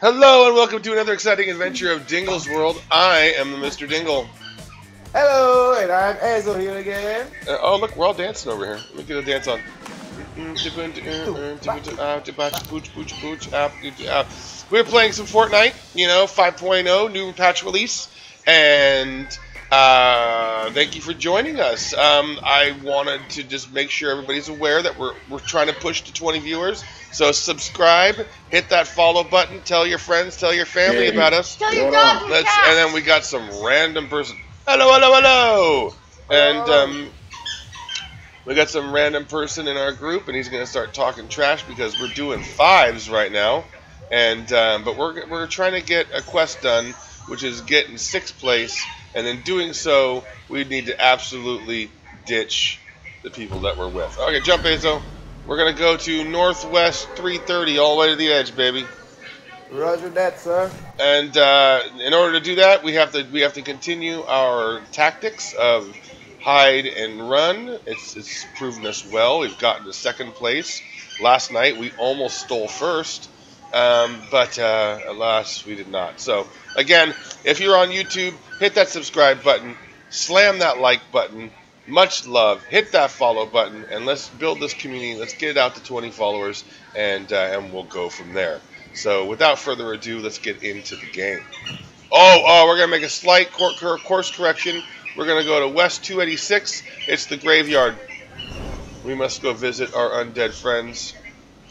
Hello and welcome to another exciting adventure of Dingle's World. I am the Mr. Dingle. Hello, and I'm Azoh here again. Uh, oh, look, we're all dancing over here. Let me get a dance on. We're playing some Fortnite, you know, 5.0, new patch release, and uh, thank you for joining us. Um, I wanted to just make sure everybody's aware that we're, we're trying to push to 20 viewers. So subscribe, hit that follow button, tell your friends, tell your family Yeah. about us. Tell your dog and Let's, cats. and then we got some random person. Hello, hello, hello. And um, we got some random person in our group, and he's gonna start talking trash because we're doing fives right now. And um, but we're we're trying to get a quest done, which is get in sixth place, and in doing so, we need to absolutely ditch the people that we're with. Okay, jump, Azoh. We're gonna go to Northwest 330 all the way to the edge, baby. Roger that, sir. And uh, in order to do that, we have to we have to continue our tactics of hide and run. It's it's proven us well. We've gotten to second place. Last night we almost stole first, um, but uh, alas we did not. So again, if you're on YouTube, hit that subscribe button, slam that like button. Much love. Hit that follow button, and let's build this community. Let's get it out to 20 followers, and uh, and we'll go from there. So without further ado, let's get into the game. Oh, oh, we're gonna make a slight course correction. We're gonna go to West 286. It's the graveyard. We must go visit our undead friends.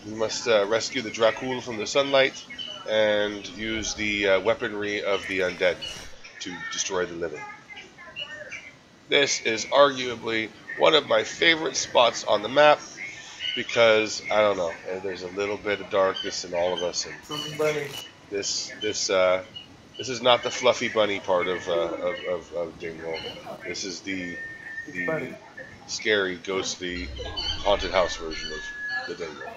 We must uh, rescue the Dracul from the sunlight and use the uh, weaponry of the undead to destroy the living. This is arguably one of my favorite spots on the map because I don't know. eh, There's a little bit of darkness in all of us, and this this uh, this is not the fluffy bunny part of uh, of, of, of Dingle. This is the the scary, ghostly, haunted house version of the Dingle.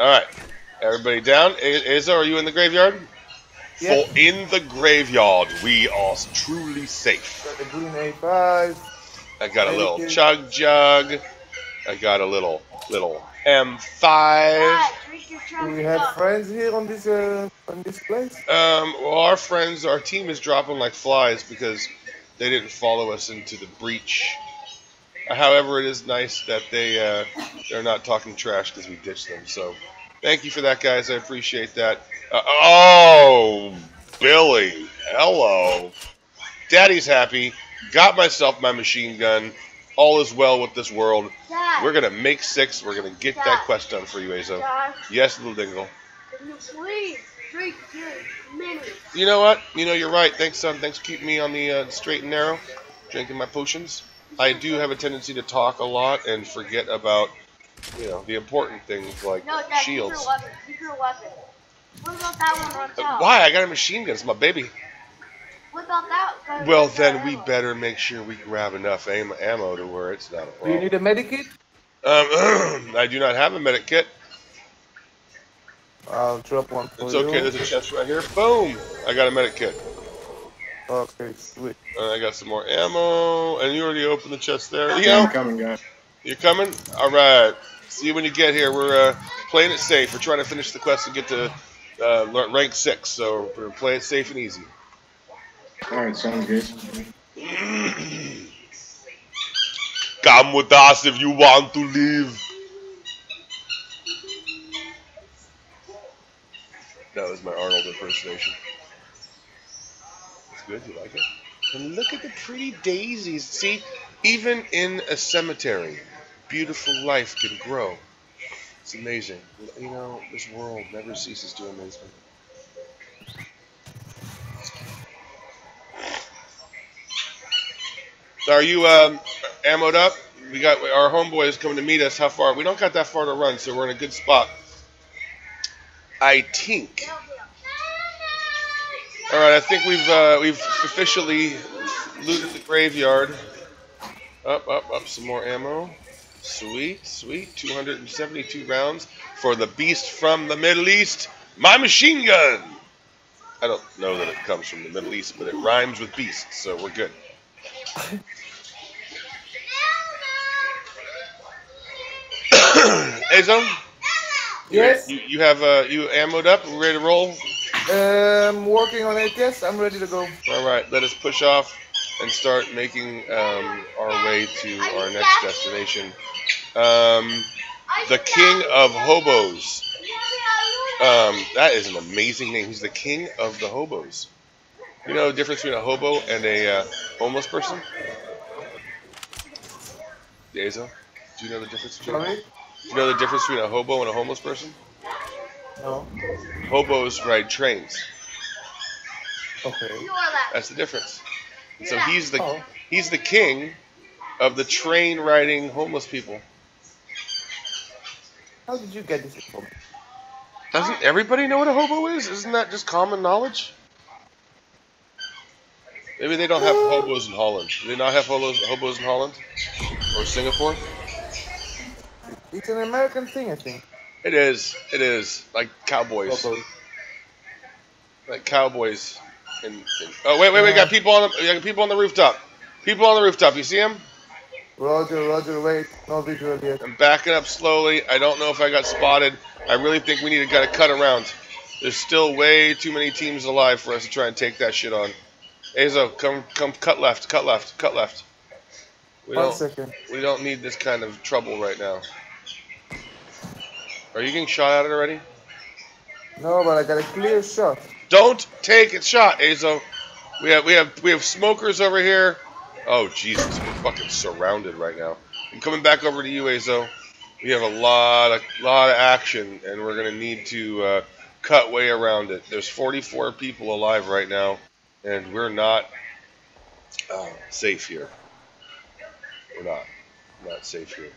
All right, everybody down. I- Azoh, are you in the graveyard? Yeah. For in the graveyard, we are truly safe. Got the green A5. I got a little you. chug jug. I got a little little M5. Dad, drink your Do chug we have friends here on this uh on this place? Um, well, our friends, our team is dropping like flies because they didn't follow us into the breach. However, it is nice that they uh, they're not talking trash because we ditched them. So, thank you for that, guys. I appreciate that. Uh, oh, Billy, hello. Daddy's happy. Got myself my machine gun. All is well with this world. Dad, We're gonna make six. We're gonna get that quest done for you, Azoh. Dad, Yes, little dingle. please drink your mini? You know what? You know, you're right. Thanks, son. Thanks for keeping me on the uh, straight and narrow, drinking my potions. I do have a tendency to talk a lot and forget about, you know, the important things like No, Dad, keep shields. your weapon. Keep your weapon. What about that one on Uh. Why? I got a machine gun. It's my baby. What about that? one? Well, That then we ammo. better make sure we grab enough aim- ammo to where it's not a problem. Do you need a medikit? Um, I do not have a medic kit. I'll drop one for It's you. okay. There's a chest right here. Boom! I got a medic kit. Okay, sweet. And I got some more ammo. And you already opened the chest there. You Yeah, know, I'm coming, guys. You coming? All right. See you when you get here. We're uh, playing it safe. We're trying to finish the quest and get to uh, rank six. So we're gonna play it safe and easy. All right, sounds good. Come with us if you want to live. That was my Arnold impersonation. Good. You like it? And look at the pretty daisies. See, even in a cemetery, beautiful life can grow. It's amazing. You know, this world never ceases to amaze me. Are you um, ammoed up? We got our homeboy is coming to meet us. How far? We don't got that far to run, so we're in a good spot. I think. All right, I think we've uh, we've officially looted the graveyard. Up, up, up! Some more ammo. Sweet, sweet. 272 rounds for the beast from the Middle East. My machine gun. I don't know that it comes from the Middle East, but it rhymes with beast, so we're good. Azoh, Yes. You, you have uh, you ammoed up, ready to roll. Um, working on it. Yes, I'm ready to go. All right, let us push off and start making um, our way to our next destination. Um, the King of Hobos. Um, that is an amazing name. He's the King of the Hobos. You know the difference between a hobo and a uh, homeless person? Dazo, do you know the difference between? Do you know the difference between a hobo and a homeless person? No. Hobos ride trains. Okay. That's the difference. And so he's the Oh. he's the king of the train riding homeless people. How did you get this info? Doesn't everybody know what a hobo is? Isn't that just common knowledge? Maybe they don't have uh. hobos in Holland. Do they not have hobos, hobos in Holland? Or Singapore? It's an American thing, I think. It is. It is. Like cowboys. Like cowboys. In, in, oh, wait, wait, we got uh-huh. people on the, got people on the rooftop. People on the rooftop. You see them? Roger, Roger, wait. No visual yet. I'm backing up slowly. I don't know if I got spotted. I really think we need to got to cut around. There's still way too many teams alive for us to try and take that shit on. Azoh, come, come, cut left, cut left, cut left. We One don't, second. we don't need this kind of trouble right now. Are you getting shot at it already? No, but I got a clear shot. Don't take a shot, Azoh. We have, we have, we have smokers over here. Oh Jesus, we're fucking surrounded right now. I'm coming back over to you, Azoh. We have a lot of, lot of action, and we're gonna need to uh, cut way around it. There's 44 people alive right now, and we're not uh, safe here. We're not, not safe here.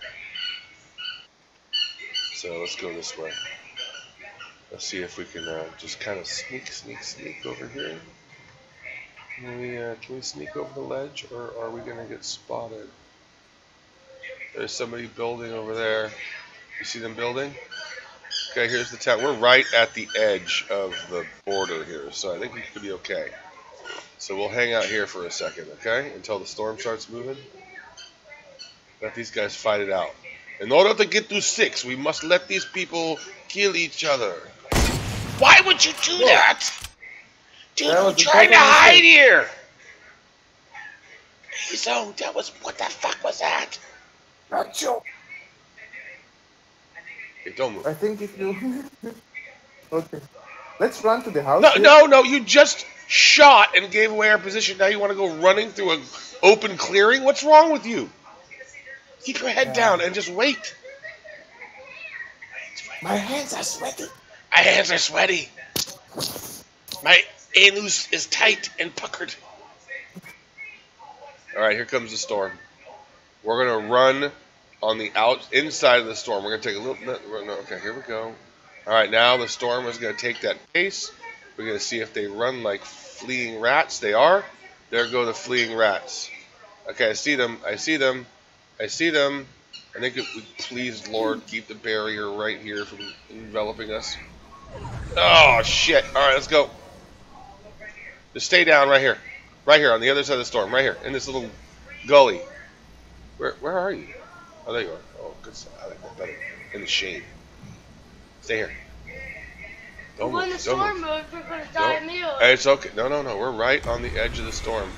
So let's go this way. Let's see if we can uh, just kind of sneak, sneak, sneak over here. Can we, uh, can we sneak over the ledge, or are we gonna get spotted? There's somebody building over there. You see them building? Okay, here's the town. We're right at the edge of the border here, so I think we could be okay. So we'll hang out here for a second, okay? Until the storm starts moving. Let these guys fight it out. In order to get to six, we must let these people kill each other. Why would you do that? Dude, That we're trying to hide mistake. here. Hey, so that was what the fuck was that? Nacho! Hey, don't move. I think if you. okay. Let's run to the house. No, here. no, no! You just shot and gave away our position. Now you want to go running through an open clearing? What's wrong with you? Keep your head Yeah. down and just wait. My hands are sweaty. My hands are sweaty. My anus is tight and puckered. All right, here comes the storm. We're gonna run on the out inside of the storm. We're gonna take a little. No, no, okay, here we go. All right, now the storm is gonna take that pace. We're gonna see if they run like fleeing rats. They are. There go the fleeing rats. Okay, I see them. I see them. I see them. I think it would please Lord keep the barrier right here from enveloping us. Oh shit! All right, let's go. Just stay down right here, right here on the other side of the storm, right here in this little gully. Where where are you? Oh, there you are. Oh, good. stuff. I like that better. In the shade. Stay here. Don't when the move. Don't storm move. moves, we're gonna die Don't- immediately. Hey, It's okay. No, no, no. We're right on the edge of the storm.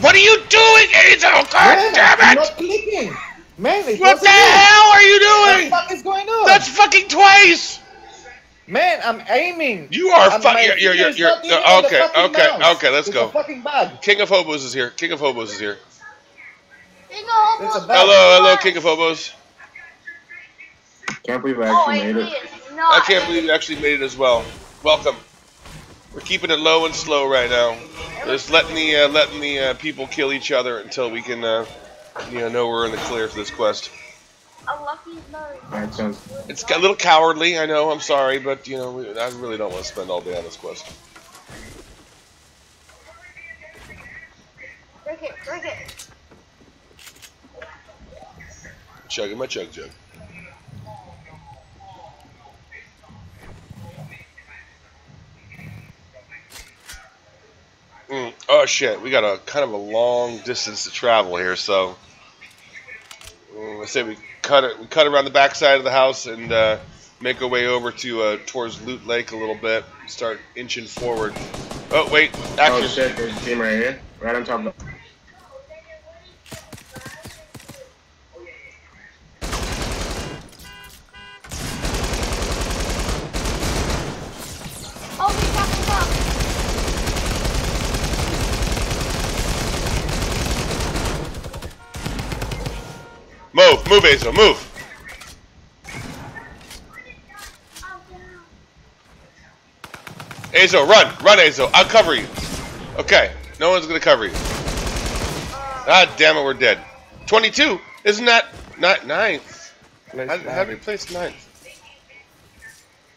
What are you doing, Hazel? God Man, damn I'm it! not clicking. Man, it What the me. hell are you doing? What the fuck is going on? That's fucking twice. Man, I'm aiming. You are And fu- my you're, you're, you're, you're, not even okay, okay, mouse. okay, let's It's go. fucking bug. King of Hobos is here. King of Hobos is here. King of Hobos It's a bad- Hello, hello, King of Hobos. Can't believe I Oh, actually wait, made it. it. is not. I can't believe you actually made it as well. Welcome. We're keeping it low and slow right now. Just letting the uh, letting the uh, people kill each other until we can, uh, you know, know we're in the clear for this quest. A lucky bird. It's a little cowardly, I know. I'm sorry, but you know, I really don't want to spend all day on this quest. Drink it, drink it. Chugging my chug jug. Mm, oh shit, we got a kind of a long distance to travel here, so mm, I say we cut it. We cut around the backside of the house and uh, make our way over to uh, towards Loot Lake a little bit. Start inching forward. Oh wait, Oh action. shit, there's a team right here. Right on top of the Move, move, Azoh, move. Azoh, run, run, Azoh. I'll cover you. Okay, no one's gonna cover you. Ah, damn it, we're dead. 22. Isn't that not ninth? How, how did we place ninth?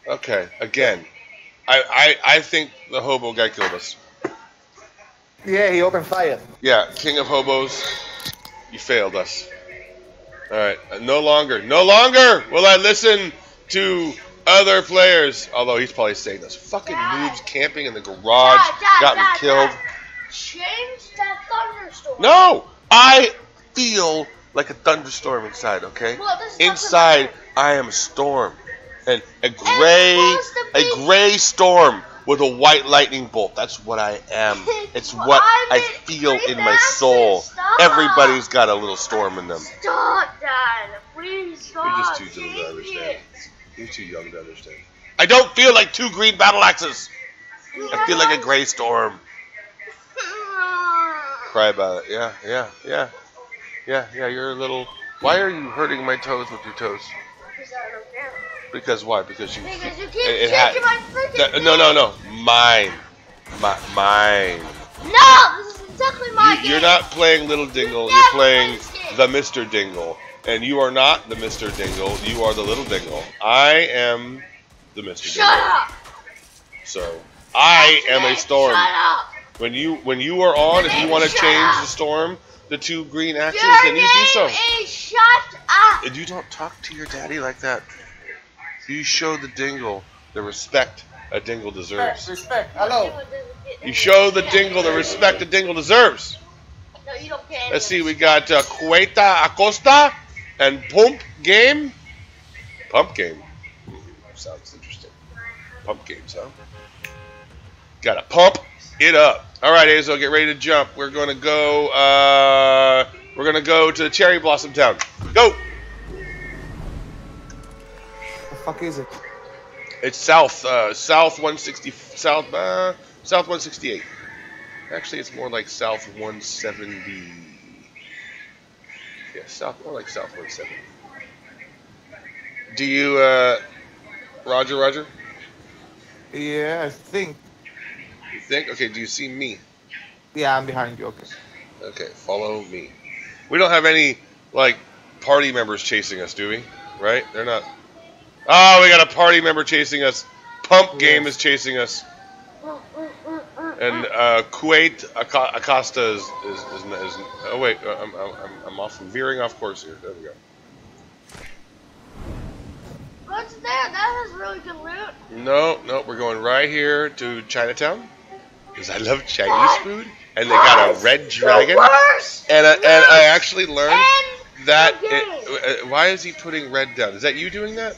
Okay, again. I, I I think the hobo guy killed us. Yeah, he opened fire. Yeah, King of Hobos, you failed us. Alright, uh, no longer, no longer will I listen to other players. Although he's probably saying those fucking Dad. noobs camping in the garage Dad, Dad, got me killed. Change that thunderstorm. No! I feel like a thunderstorm inside, okay? Well, Inside. I am a storm. And a gray, a gray storm with a white lightning bolt. That's what I am. It's Well, what I I feel in my soul. Stop. Everybody's got a little storm in them. Stop, Dad. Please stop. You're just too young to understand. You're too young to understand. I don't feel like two green battle axes. I feel like a gray storm. Cry about it. Yeah, yeah, yeah. Yeah, yeah, you're a little. Why are you hurting my toes with your toes? Because I don't care. Because why? Because you. Because you keep it, it changing had- my freaking that- no, no, no. Mine. My, mine. No, this is exactly my You, game. you're not playing Little Dingle. You're playing played this game. the Mr. Dingle. And you are not the Mr. Dingle. You are the Little Dingle. I am the Mr. Shut Dingle. up. So I am a storm. Shut up. When you when you are on, if you want to change up. the storm, the two green axes, Your then you do so. is shut up. And you don't talk to your daddy like that. You show the dingle the respect a dingle deserves. respect. Hello. You show the dingle the respect a dingle deserves. No, you don't get Let's see, we got uh, Cueta Acosta and Pump Game. Pump Game. Sounds interesting. Pump Games, huh? Gotta pump it up. All right, Azoh, get ready to jump. We're gonna go. Uh, we're gonna go to Cherry Blossom Town. Go. Fuck is it? It's south, uh, south 160, south, uh, south 168. Actually, it's more like south 170. Yeah, south, more like south 170. Do you, uh, Roger, Roger? Yeah, I think. You think? Okay, do you see me? Yeah, I'm behind you. Okay. Okay, follow me. We don't have any, like, party members chasing us, do we? Right? They're not. Oh, we got a party member chasing us. Pump Game is chasing us. And uh, Kuwait Acosta is is, is, is oh wait uh, I'm, I'm, I'm off I'm veering off course here. There we go. What's there? That has really good loot. No, no, we're going right here to Chinatown because I love Chinese food, and they got a red dragon. The worst. And I, and I actually learned that. It, uh, why is he putting red down? Is that you doing that?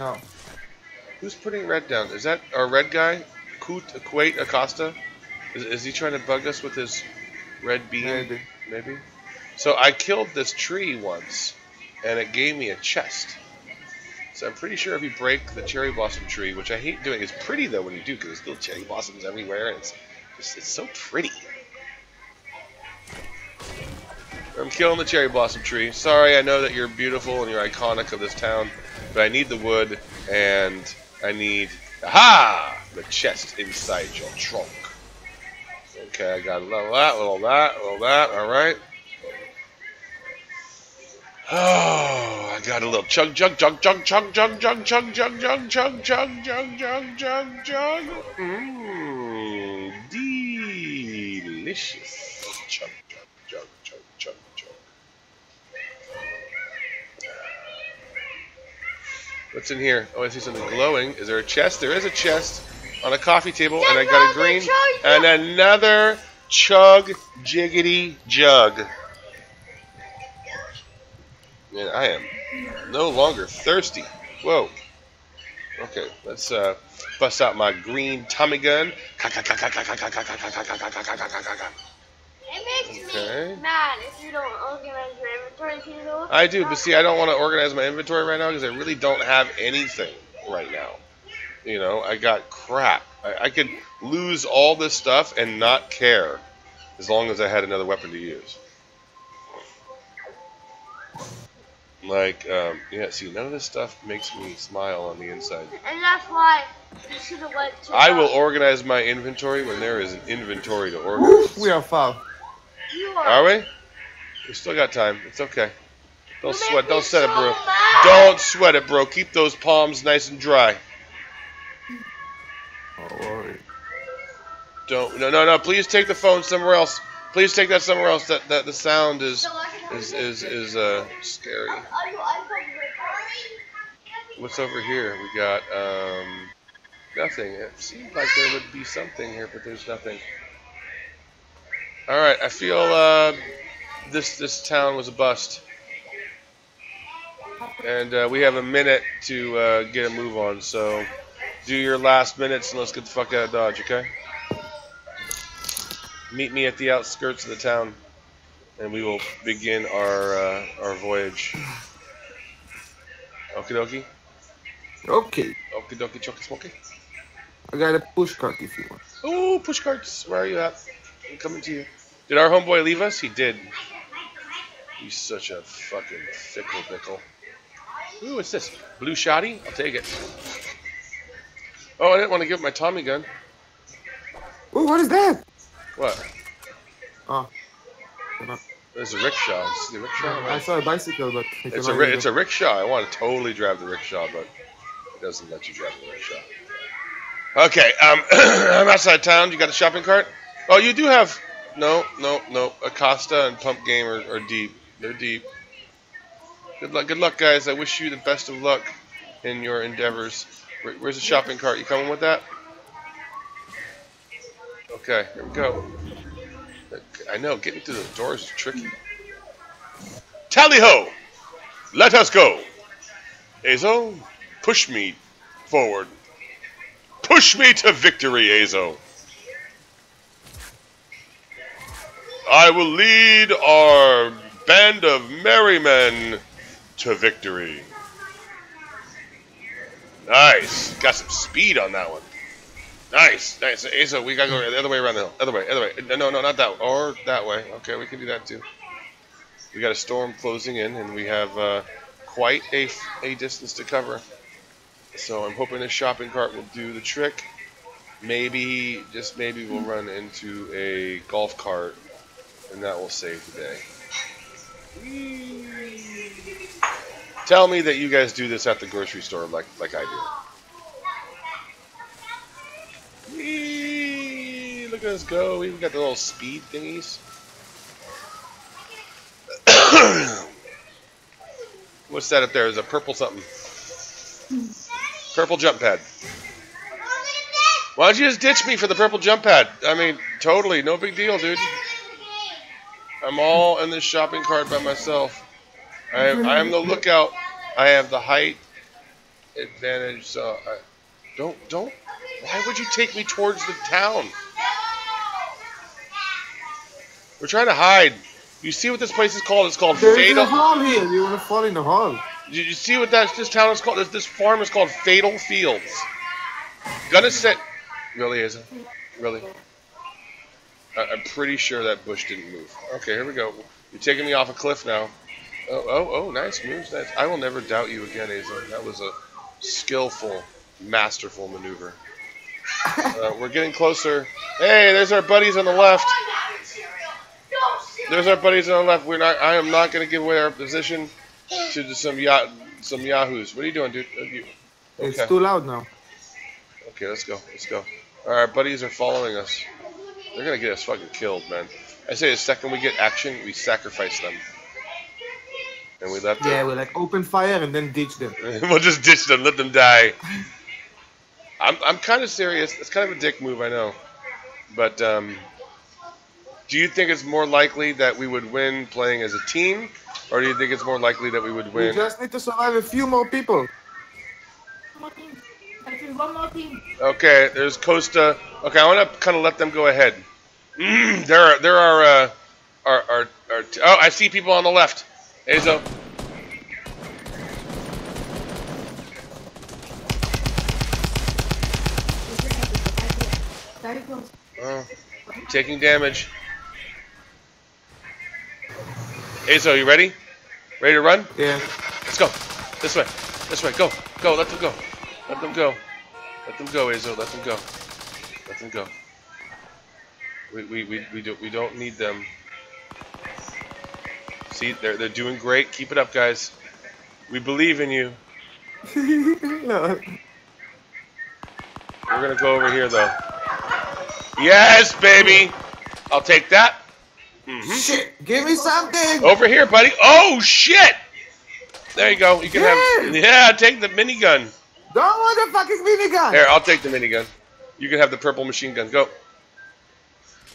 No. Who's putting red down? Is that our red guy, Kuwait Acosta? Is, is he trying to bug us with his red beam? Maybe. Maybe. So I killed this tree once, and it gave me a chest. So I'm pretty sure if you break the cherry blossom tree, which I hate doing, it's pretty though when you do, because there's little cherry blossoms everywhere, and it's it's, it's so pretty. I'm killing the cherry blossom tree. Sorry, I know that you're beautiful and you're iconic of this town, but I need the wood, and I need aha the chest inside your trunk. Okay, I got a little that, little that, little that. All right. Oh, I got a little chug, chug, chug, chug, chug, chug, chug, chug, chug, chug, chug, chug, chug, chug, chug, chug. Mmm, delicious. Chug, chug, chug, chug. What's in here? Oh, I see something glowing. Is there a chest? There is a chest on a coffee table, and I got a green and another chug jiggity jug. Man, I am no longer thirsty. Whoa. Okay, let's uh, bust out my green Tommy gun. It makes Okay. me mad if you don't organize your inventory. You know? I do, but see, I don't want to organize my inventory right now because I really don't have anything right now. You know, I got crap. I, I could lose all this stuff and not care as long as I had another weapon to use. Like, um, yeah, see, none of this stuff makes me smile on the inside. And that's why you should have went to. I will organize my inventory when there is an inventory to organize. We are foul. You are. Are we? We still got time. It's okay. Don't You sweat. Don't sweat it, bro. mad. Don't sweat it, bro. Keep those palms nice and dry. Worry. Don't. No, no, no. Please take the phone somewhere else. Please take that somewhere else. That that the sound is is is is uh scary. Are you iPhone recording? What's over here? We got um nothing. It seemed like there would be something here, but there's nothing. All right. I feel uh this this town was a bust. And uh, we have a minute to uh, get a move on, so do your last minutes and let's get the fuck out of Dodge, okay? Meet me at the outskirts of the town, and we will begin our uh, our voyage. Okie dokie? Okay. Okie dokie choky smoky? I got a push cart if you want. Oh, push carts, where are you at? I'm coming to you. Did our homeboy leave us? He did. He's such a fucking fickle pickle. Ooh, what's this? Blue shoddy? I'll take it. Oh, I didn't want to give my Tommy gun. Ooh, what is that? What? Oh. There's a rickshaw. You the rickshaw? I saw a bicycle, but It's a cannot ri- use it's a rickshaw. I want to totally drive the rickshaw, but it doesn't let you drive the rickshaw. Okay, um, I'm outside town. You got a shopping cart? Oh, you do have. No, no, no. Acosta and Pump Game are, are deep. They're deep. Good luck, good luck, guys. I wish you the best of luck in your endeavors. Where, where's the shopping cart? You coming with that? Okay, here we go. I know, getting through the doors is tricky. Tally ho! Let us go! Azoh, push me forward. Push me to victory, Azoh. I will lead our band of merry men to victory. Nice. Got some speed on that one. Nice, nice. Azoh, we gotta go the other way around the hill. Other way, other way. No, no, no, not that way. Or that way. Okay, we can do that too. We got a storm closing in, and we have uh, quite a, a distance to cover. So I'm hoping this shopping cart will do the trick. Maybe, just maybe, we'll run into a golf cart, and that will save the day. Tell me that you guys do this at the grocery store like like I do. Whee! Look at us go. We even got the little speed thingies. What's that up? There's a purple something. Purple jump pad. Why don't you just ditch me for the purple jump pad? I mean, totally, no big deal, dude. I'm all in this shopping cart by myself. I am, I am the lookout. I have the height advantage, so I, don't don't. Why would you take me towards the town? We're trying to hide. You see what this place is called? It's called There is a Fatal. hall here. You want to fall in the hall? Did you see what that this town is called? This, this farm is called Fatal Fields. Gonna sit. Really isn't. Really. I, I'm pretty sure that bush didn't move. Okay, here we go. You're taking me off a cliff now. Oh, oh, oh, nice moves. Nice. I will never doubt you again, Azoh. That was a skillful, masterful maneuver. Uh, we're getting closer. Hey, there's our buddies on the left. There's our buddies on the left. We're not. I am not going to give away our position to some ya- some yahoos. What are you doing, dude? Uh, you- It's too loud now. Okay, let's go. Let's go. All right, our buddies are following us. They're gonna get us fucking killed, man. I say the second we get action, we sacrifice them, and we let Yeah, we like open fire and then ditch them. we'll just ditch them, let them die. I'm I'm kind of serious. It's kind of a dick move, I know, but um, do you think it's more likely that we would win playing as a team, or do you think it's more likely that we would win? We just need to survive a few more people. More team. One more team. Okay, there's Costa. Okay, I want to kind of let them go ahead. Mm, there are there are uh, are are, are oh, I see people on the left. Azoh. Very. Oh, taking damage. Azoh, you ready? Ready to run? Yeah. Let's go. This way. This way. Go. Go. Let them go. Let them go. Let them go, Azoh. Let them go. Let them go. We, we, we, we, don't, we don't need them. See, they're, they're doing great. Keep it up, guys. We believe in you. no. We're going to go over here, though. Yes, baby. I'll take that. hmm Shit, give me something. Over here, buddy. Oh, shit. There you go. You can have... Yeah. Yeah, take the minigun. Don't want the fucking minigun. Here, I'll take the minigun. You can have the purple machine gun. Go.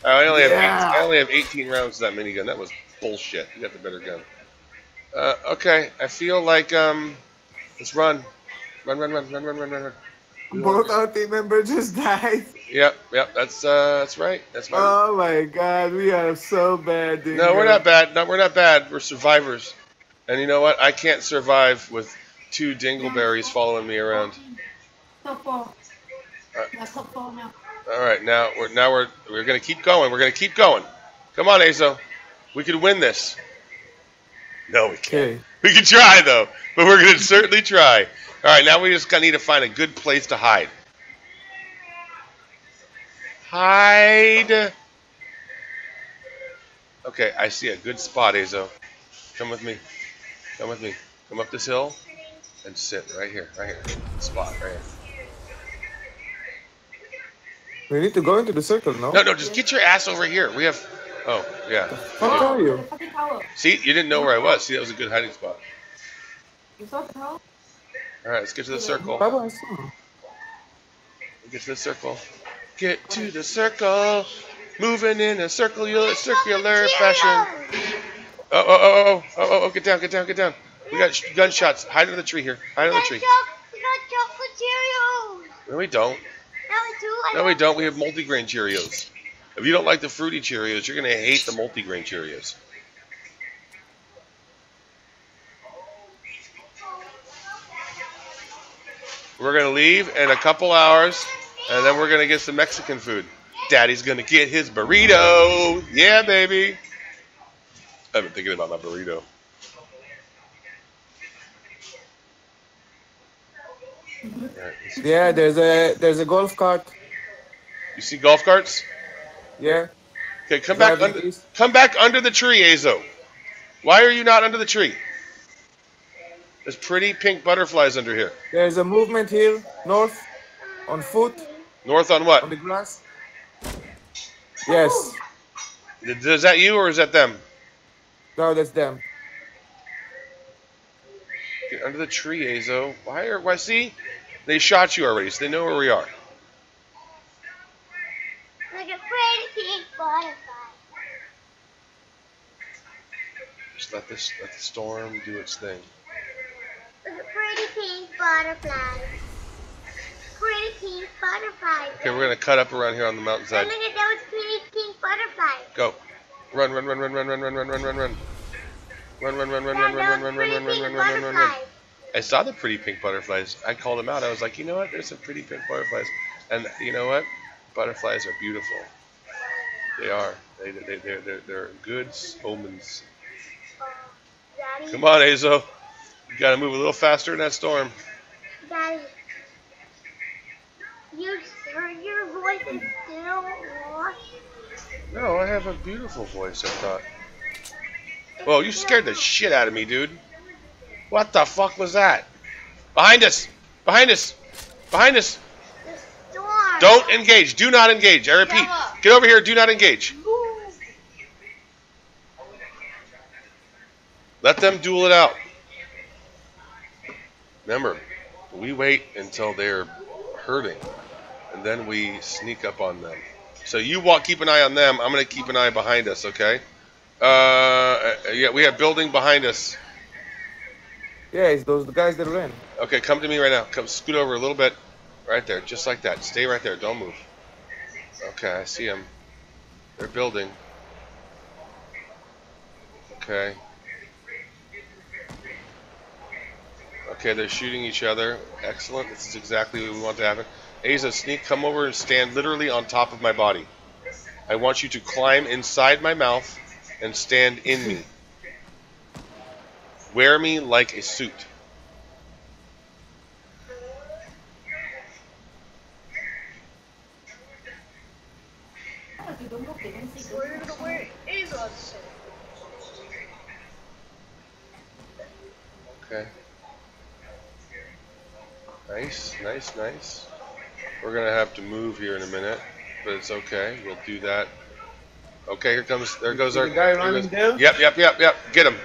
I only have Yeah. eight, I only have 18 rounds of that minigun. That was bullshit. You got the better gun. Uh, okay, I feel like um, let's run, run, run, run, run, run, run, run. run. Both our team members just died. Yep, yep. That's uh, that's right. That's right. Oh my god, we are so bad, dude. no, we're not bad. No, we're not bad. We're survivors. And you know what? I can't survive with two dingleberries following me around. Top four. Yeah, top four now. All right, now we're now we're we're gonna keep going. We're gonna keep going. Come on, Azoh. We can win this. No, we can't. Okay. We can try though, but we're gonna certainly try. All right, now we just gotta need to find a good place to hide. Hide. Okay, I see a good spot, Azoh. Come with me. Come with me. Come up this hill and sit right here, right here. Spot right here. We need to go into the circle, no? No, no, just get your ass over here. We have. Oh, yeah. How are The you? See, you didn't know where I was. See, that was a good hiding spot. You saw the tower? All right, let's get to the circle. Papa, I saw. Get to the circle. Get to the circle. Moving in a circular, circular fashion. Oh, oh, oh, oh, oh, oh, oh, get down, get down, get down. We got gunshots. Hide in the tree here. Hide in the tree. We got chocolate Cheerios. No, we don't. No, we do. I No, we don't. We have multigrain Cheerios. If you don't like the fruity Cheerios, you're going to hate the multigrain Cheerios. We're going to leave in a couple hours, and then we're going to get some Mexican food. Daddy's going to get his burrito. Yeah, baby. I've been thinking about my burrito. Right, Yeah, there's a there's a golf cart. you see golf carts? Yeah. Okay, come back under, come back under the tree, Azoh. Why are you not under the tree? There's pretty pink butterflies under here. There's a movement here, north, on foot, North on what? on the grass. Yes. Is that you or is that them? No, that's them. Get under the tree, Azoh. Why are why see? They shot you already, so they know where we are. Like a pretty pink butterfly. Just let this let the storm do its thing. Like a pretty pink butterfly. Pretty pink butterfly. Okay, we're gonna cut up around here on the And mountainside. look at those pretty pink butterflies. Go. Run, run, Run, run, run, run, run, run, run, run, run, run, run. Run, run, run, run, run, run, run, run, run, run, run, run, run, run, run. I saw the pretty pink butterflies. I called them out. I was like, you know what? There's some pretty pink butterflies. And you know what? Butterflies are beautiful. They are. They, they, they're, they're, they're good omens. Daddy, Come on, Azoh. You gotta move a little faster in that storm. Daddy. You, your voice is still lost. No, I have a beautiful voice, I thought. Whoa, you scared the shit out of me, dude. What the fuck was that? Behind us! Behind us! Behind us! Don't engage. Do not engage. I repeat. Get over here. Do not engage. Move. Let them duel it out. Remember, we wait until they're hurting, and then we sneak up on them. So you walk, keep an eye on them. I'm gonna keep an eye behind us. Okay? Uh, yeah, we have building behind us. Yeah, it's those the guys that ran. Okay, come to me right now. Come scoot over a little bit. Right there, just like that. Stay right there. Don't move. Okay, I see them. They're building. Okay. Okay, they're shooting each other. Excellent. This is exactly what we want to happen. Azoh, sneak, come over and stand literally on top of my body. I want you to climb inside my mouth and stand in me. Wear me like a suit. We're gonna wear Azoh's. Okay. Nice, nice, nice. We're gonna have to move here in a minute, but it's okay. We'll do that. Okay, here comes. There goes our the guy running goes- there? Yep, yep, yep, yep. Get him.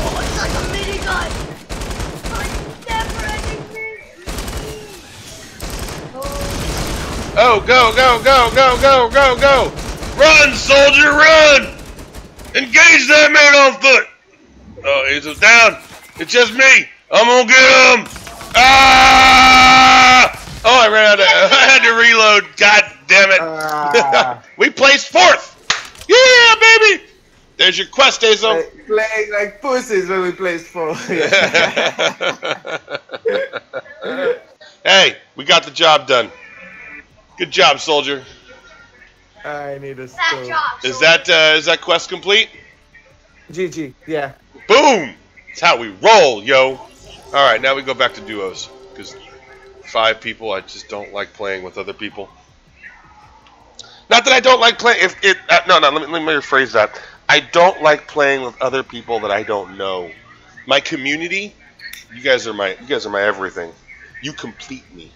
Oh, it's like a minigun. Like never ending mini- Oh, go, go, go, go, go! Run, soldier, run! Engage that man on foot! Oh, he's down. It's just me. I'm gonna get him. Ah! Oh, I ran out of. I had to reload. God damn it! Ah, we placed fourth. Yeah, baby. There's your quest, Azoh. like, playing like pussies when we placed fourth. hey, we got the job done. Good job, soldier. I need a That stove. Is that uh, is that quest complete? GG, yeah. Boom! That's how we roll, yo. All right, now we go back to duos because five people. I just don't like playing with other people. Not that I don't like playing. If it uh, no no let me let me rephrase that. I don't like playing with other people that I don't know. My community, you guys are my you guys are my everything. You complete me.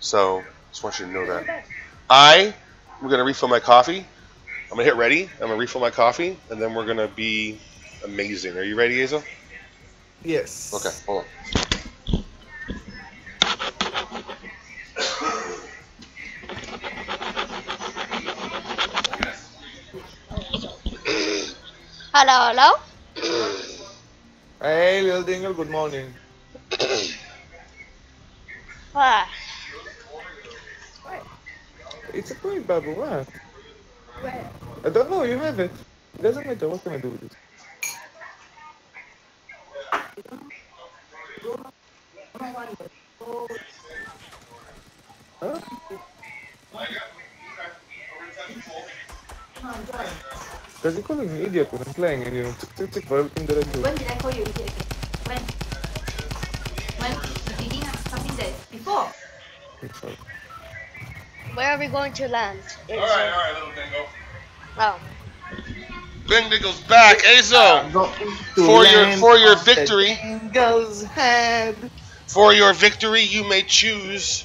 So just want you to know that. I am gonna refill my coffee. I'm gonna hit ready. I'm gonna refill my coffee, and then we're gonna be amazing. Are you ready, Azoh? Yes. Okay, hold on. Hello, hello. Hey, little dingle, good morning. Ah, It's a point, Babu, what? I don't know, you have it. It doesn't matter, what can I do with it? Huh? Because you're calling me idiot when I'm playing and you know, tick, tick, tick for everything that I do. When did I call you idiot? When? When? The beginning of something that before. All- where are we going to land? all right, alright, little dingo. Oh, Bing Dingo's back, Azoh. For your for your victory, Dingo's head. for your victory, you may choose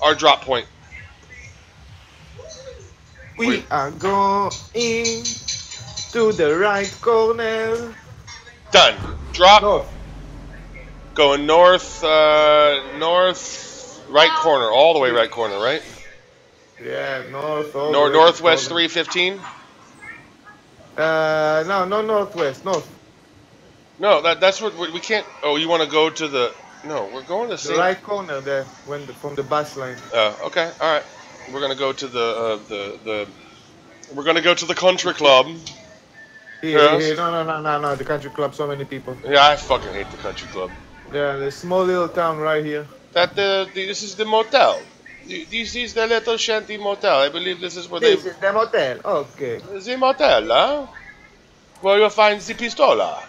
our drop point. We Wait. are going to the right corner. Done. Drop. North. Going north, uh, north, right corner, all the way right corner, right? Yeah, north. Nor- northwest 315. Uh, no, no, northwest, north. No, that that's what we we can't. Oh, you want to go to the? No, we're going to the The right corner there, when the, from the bus line. Uh, okay, all right. We're gonna go to the uh, the the. We're gonna go to the country club. Here, Yes. here, no, no, no, no, no. The country club, so many people. Yeah, I fucking hate the country club. Yeah, the small little town right here. That the, the this is the motel. This is the little shanty motel. I believe this is where they. This is the motel. Okay. The motel, huh? Where you find the pistola.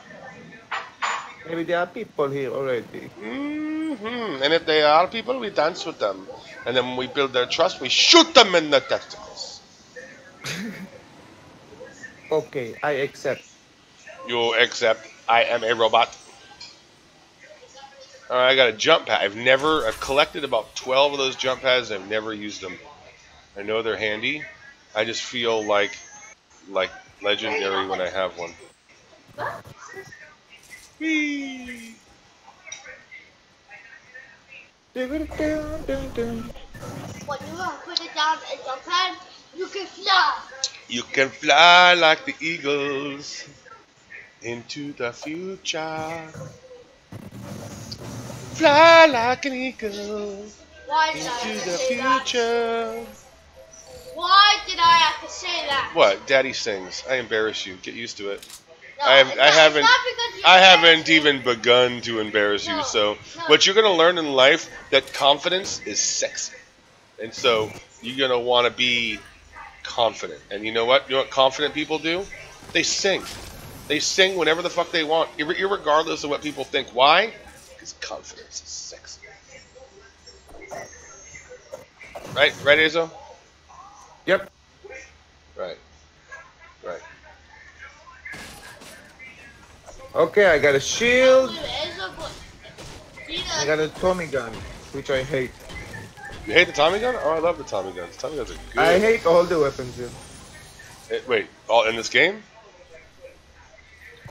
Maybe there are people here already. Mm-hmm. And if they are people, we dance with them. And then we build their trust, we shoot them in the testicles. Okay, I accept. You accept I am a robot. Alright, I got a jump pad. I've never, I've collected about 12 of those jump pads. I've never used them. I know they're handy. I just feel like, like legendary when I have one. Whee! When you put it down in Japan, you can fly. You can fly like the eagles into the future. Fly like an eagle Why did I have into to the say that? future. Why did I have to say that? What? Daddy sings. I embarrass you. Get used to it. No, I have- it's I not- it's haven't- not because you I haven't me. even begun to embarrass you. No, So, no. what you're gonna learn in life that confidence is sexy, and so you're gonna want to be confident. And you know what? You know what confident people do? They sing. They sing whenever the fuck they want, ir- irregardless of what people think. Why? Because confidence is sexy. Right? Right, Azoh? Yep. Right. Right. Okay, I got a shield. I got a Tommy gun, which I hate. You hate the Tommy gun? Oh, I love the Tommy guns. Tommy guns are good. I hate all the weapons here. Eh, wait, all in this game?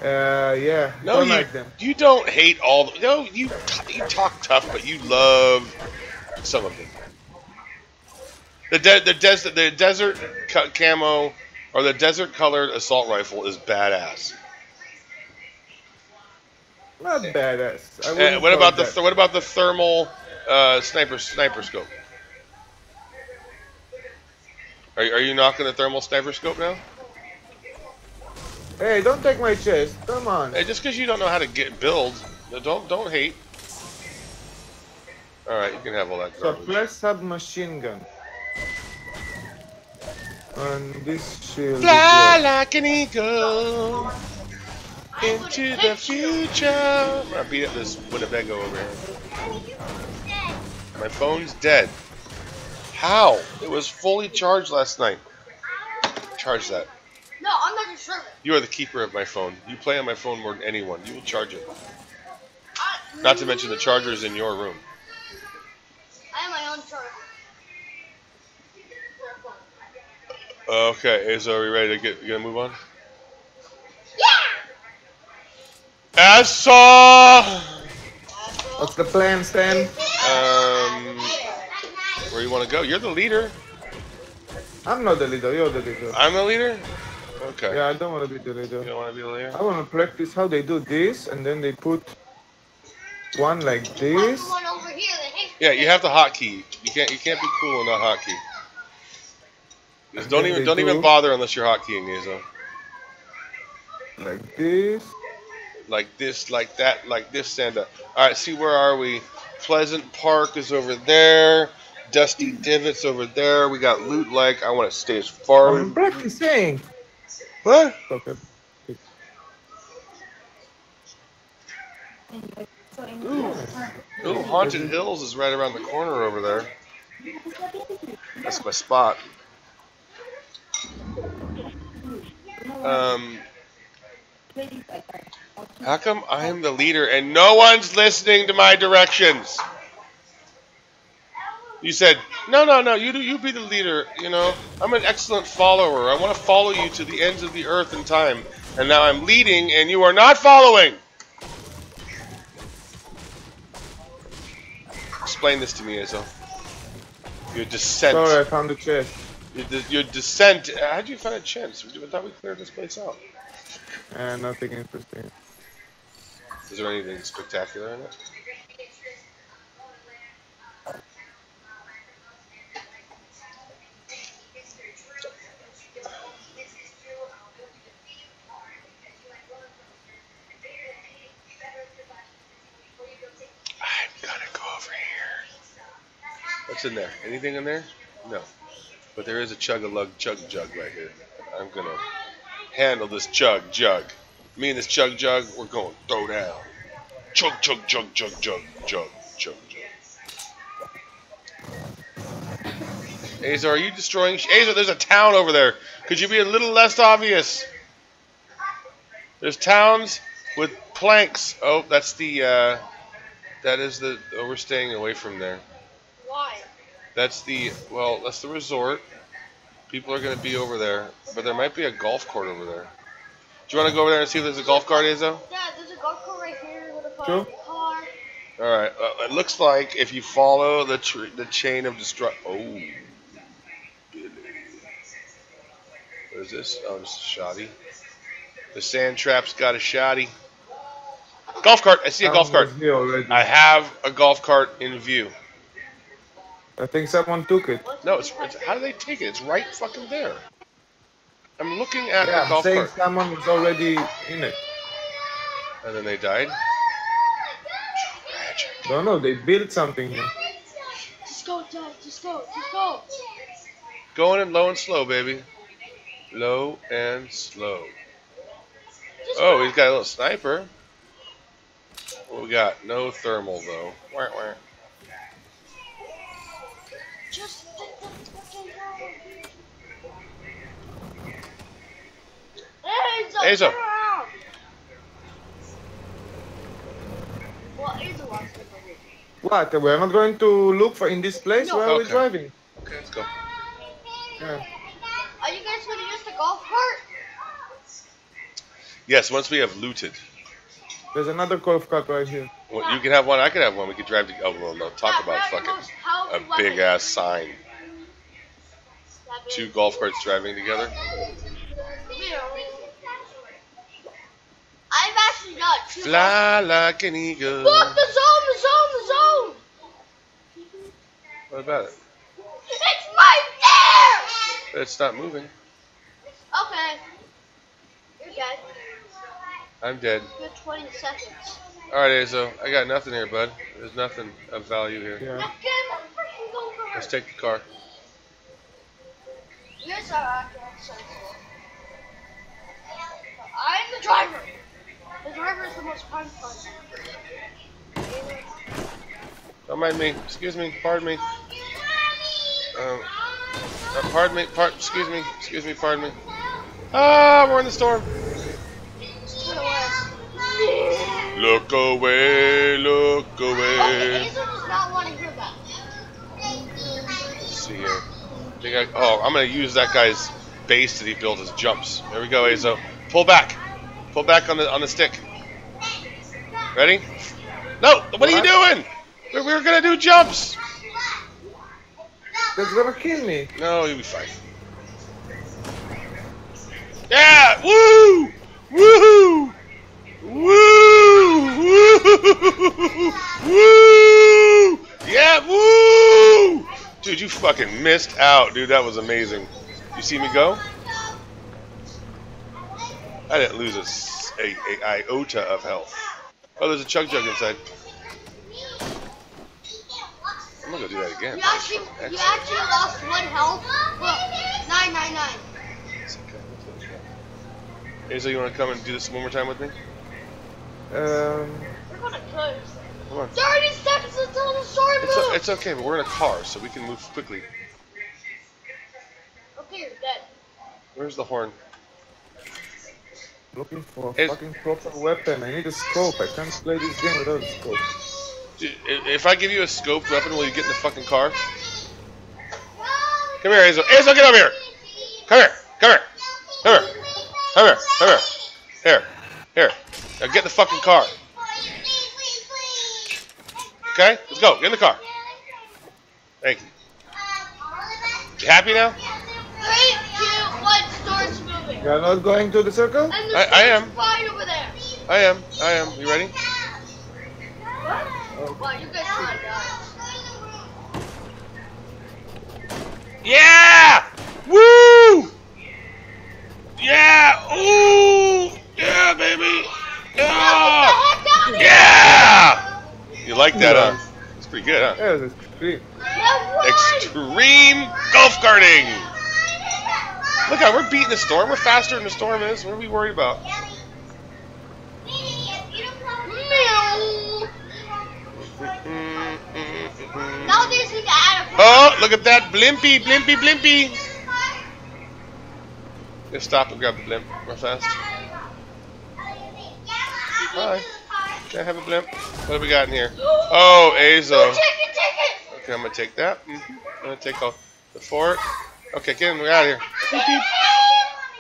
Uh, yeah. No, don't you, like them. you don't hate all. The, no, you you talk tough, but you love some of them. The de- the desert the desert ca- camo or the desert colored assault rifle is badass. Not badass. I Eh, what about the th- what about the thermal uh, sniper sniper scope? Are, are you knocking the thermal sniper scope now? Hey, don't take my chest. Come on. Hey, just because you don't know how to get build, don't don't hate. All right, you can have all that garbage. Suppress submachine gun. And this shield. Fly like an eagle into the future. I'm gonna beat up this Winnebago over here. My phone's dead. How? It was fully charged last night. Charge that. No, I'm not a servant. You are the keeper of my phone. You play on my phone more than anyone. You will charge it. I, Not to mention the charger is in your room. I have my own servant. Okay, so are we ready to get you gonna move on? Yeah! Asa! What's the plan, Stan? Um, where you want to go? You're the leader. I'm not the leader. You're the leader. I'm the leader. Okay. Yeah, I don't want to be the leader. You leader. don't want to be the leader. I want to practice how they do this, and then they put one like this. One over here Yeah, you have the hotkey. You can't. You can't be cool and not hotkey. Just don't even. Don't even bother unless you're hotkeying, Azoh. Like this. Like this, like that, like this, stand up. All right. See where are we? Pleasant Park is over there. Dusty Divot's over there. We got Loot Lake. I want to stay as far. I'm practicing. What? Okay. Ooh, Haunted Hills is right around the corner over there. That's my spot. Um, how come I'm the leader and no one's listening to my directions? You said, no, no, no, you do, you be the leader. You know, I'm an excellent follower. I want to follow you to the ends of the earth and time. And now I'm leading and you are not following. Explain this to me, Azoh. Your descent. Sorry, I found a chest. Your, de- your descent. How'd you find a chance? I thought we cleared this place out. And nothing interesting. Is there anything spectacular in it? I'm gonna go over here. What's in there? Anything in there? No. But there is a chug a lug chug jug right here. I'm gonna handle this chug jug. Me and this chug jug, we're going throw down. Chug chug chug chug chug chug chug chug. Azar, are you destroying? Azar, there's a town over there. Could you be a little less obvious? There's towns with planks. Oh, that's the. Uh, that is the. Oh, we're staying away from there. Why? That's the. Well, that's the resort. People are going to be over there, but there might be a golf court over there. Do you want to go over there and see if there's a golf cart, Azoh? Yeah, there's a golf cart right here with a Sure. car. All right. Uh, it looks like if you follow the tr- the chain of destruction. Oh. Billy. What is this? Oh, it's a shoddy. The sand trap's got a shoddy. Golf cart. I see a golf cart. Someone was here already. I have a golf cart in view. I think someone took it. No, it's, it's how do they take it? It's right fucking there. I'm looking at Yeah, the I'm golf saying cart, someone was already in it. and then they died. Tragic. No, no, they built something here. Just go, Dad. Just go. Just go. Going in low and slow, baby. Low and slow. Just Oh, go. he's got a little sniper. What we got? No thermal though. Wah, wah. Just pick the fucking gun. Hazel, Hazel. turn around. Well, Hazel wants to go. What? We're not going to look for in this place No. where we're Okay. driving. Okay, let's go. Yeah. Are you guys gonna use the golf cart? Yes, once we have looted. There's another golf cart right here. Well, you can have one. I can have one. We could drive to. Oh well, no. Talk Yeah, about fucking a big ass sign. Two golf carts driving together. I've actually got two. Fly like an eagle. Look, the zone, the zone, the zone. What about it? It's right there. It's not moving. Okay. You're dead. I'm dead. You have 20 seconds. All right, Azoh. I got nothing here, bud. There's nothing of value here. Yeah. Now get in the freaking go Let's take the car. Here's our accurate sensor. I'm the driver. The driver is the most fun part. Don't mind me. Excuse me. Pardon me. Um, uh, pardon me. Part. Excuse me. Excuse me. Pardon me. Ah, we're in the storm. Look away. Look Okay, away. Hazel does not want to hear that. Let's see here. I think I, oh, I'm gonna use that guy's base that he built as jumps. There we go, Azoh. Pull back. Pull back on the on the stick. Ready? No. What, are you doing? We, we were gonna do jumps. That's gonna kill me. No, you'll be fine. Yeah! Woo! Woo! Woo! Woo! Woo! Yeah! Woo! Dude, you fucking missed out, dude. That was amazing. You see me go? I didn't lose a iota of health. Oh, there's a chug jug inside. I'm gonna go do that again. You actually, you actually lost one health. Look, 999. It's okay. It's okay. Hazel, you want to come and do this one more time with me? Um, We're gonna close. Come on. 30 seconds until the storm It's, moves. it's okay, but we're in a car, so we can move quickly. Okay, you're dead. Where's the horn? looking for a Is- fucking proper weapon. I need a scope. I can't play this game without a scope. D- i- If I give you a scoped weapon, will you get in the fucking car? Come here, Hazel. Hazel, get over here. Come here. Come here. Come here. Come here. Come here. Here. Here. Now get in the fucking car. Okay? Let's go. Get in the car. Thank you. You happy now? Three, two, one, starts moving. You're not going to the circle? And the I- I am. Right over there. I am. I am. You ready? What? Oh. Wow, you guys might die. Yeah! Woo! Yeah! Ooh! Yeah, baby! Yeah! Get the heck out of here! Yeah! You like that, huh? It's pretty good, huh? Yeah, that's great. Now! Extreme golf karting! Look out, we're beating the storm. We're faster than the storm is. What are we worried about? Meow. Now they just need to add a Oh, look at that blimpy, blimpy, blimpy. Just stop and grab the blimp real fast. Hi. Can I have a blimp? What have we got in here? Oh, Azoh. Take it, take it! Okay, I'm gonna take that. hmm I'm gonna take off the fort. Okay, get in. We're out of here. Beep beep.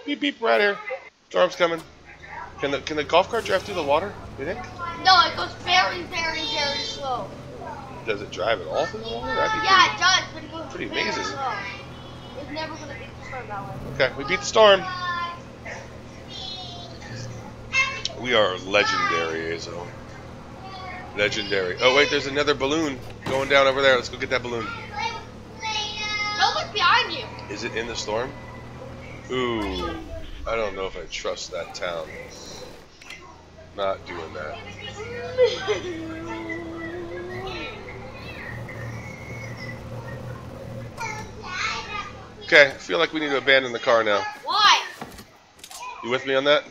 Beep beep. We're out of here. Storm's coming. Can the can the golf cart drive through the water? You think? No, it goes very, very, very slow. Does it drive at all through the water? That'd be Yeah, it does, but it goes Pretty very amazing. slow. It's never gonna beat the storm that way. Okay, we beat the storm. We are legendary, Azoh. Legendary. Oh wait, there's another balloon going down over there. Let's go get that balloon. Don't look behind you. Is it in the storm? Ooh, I don't know if I trust that town. Not doing that. Okay, I feel like we need to abandon the car now. Why? You with me on that?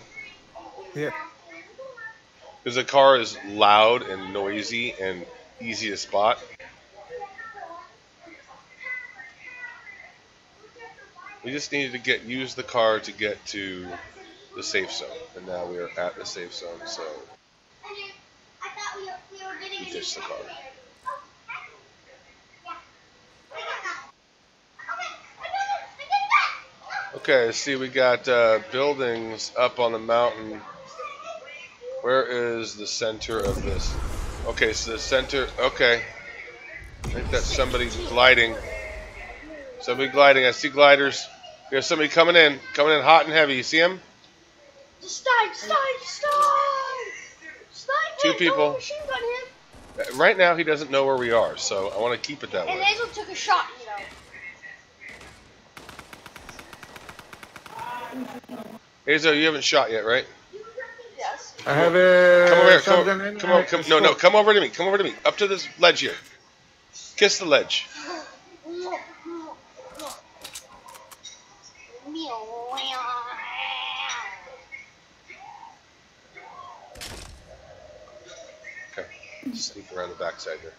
Yeah. Because the car is loud and noisy and easy to spot. We just needed to get use the car to get to the safe zone, and now we are at the safe zone. So we ditched the car. Okay, see, we got uh, buildings up on the mountain. Where is the center of this? Okay, so the center. Okay, I think that's somebody gliding. Somebody gliding. I see gliders. There's somebody coming in, coming in hot and heavy. You see him? Just die, just die. Two people. Machine gun him. Right now, he doesn't know where we are, so I want to keep it that And way. Hazel took a shot, you know. Hazel, you haven't shot yet, right? I have a Come over here. Come, over, come over. Come, no, no. Come over to me. Come over to me. Up to this ledge here. Kiss the ledge. Okay. Sneak around the backside here.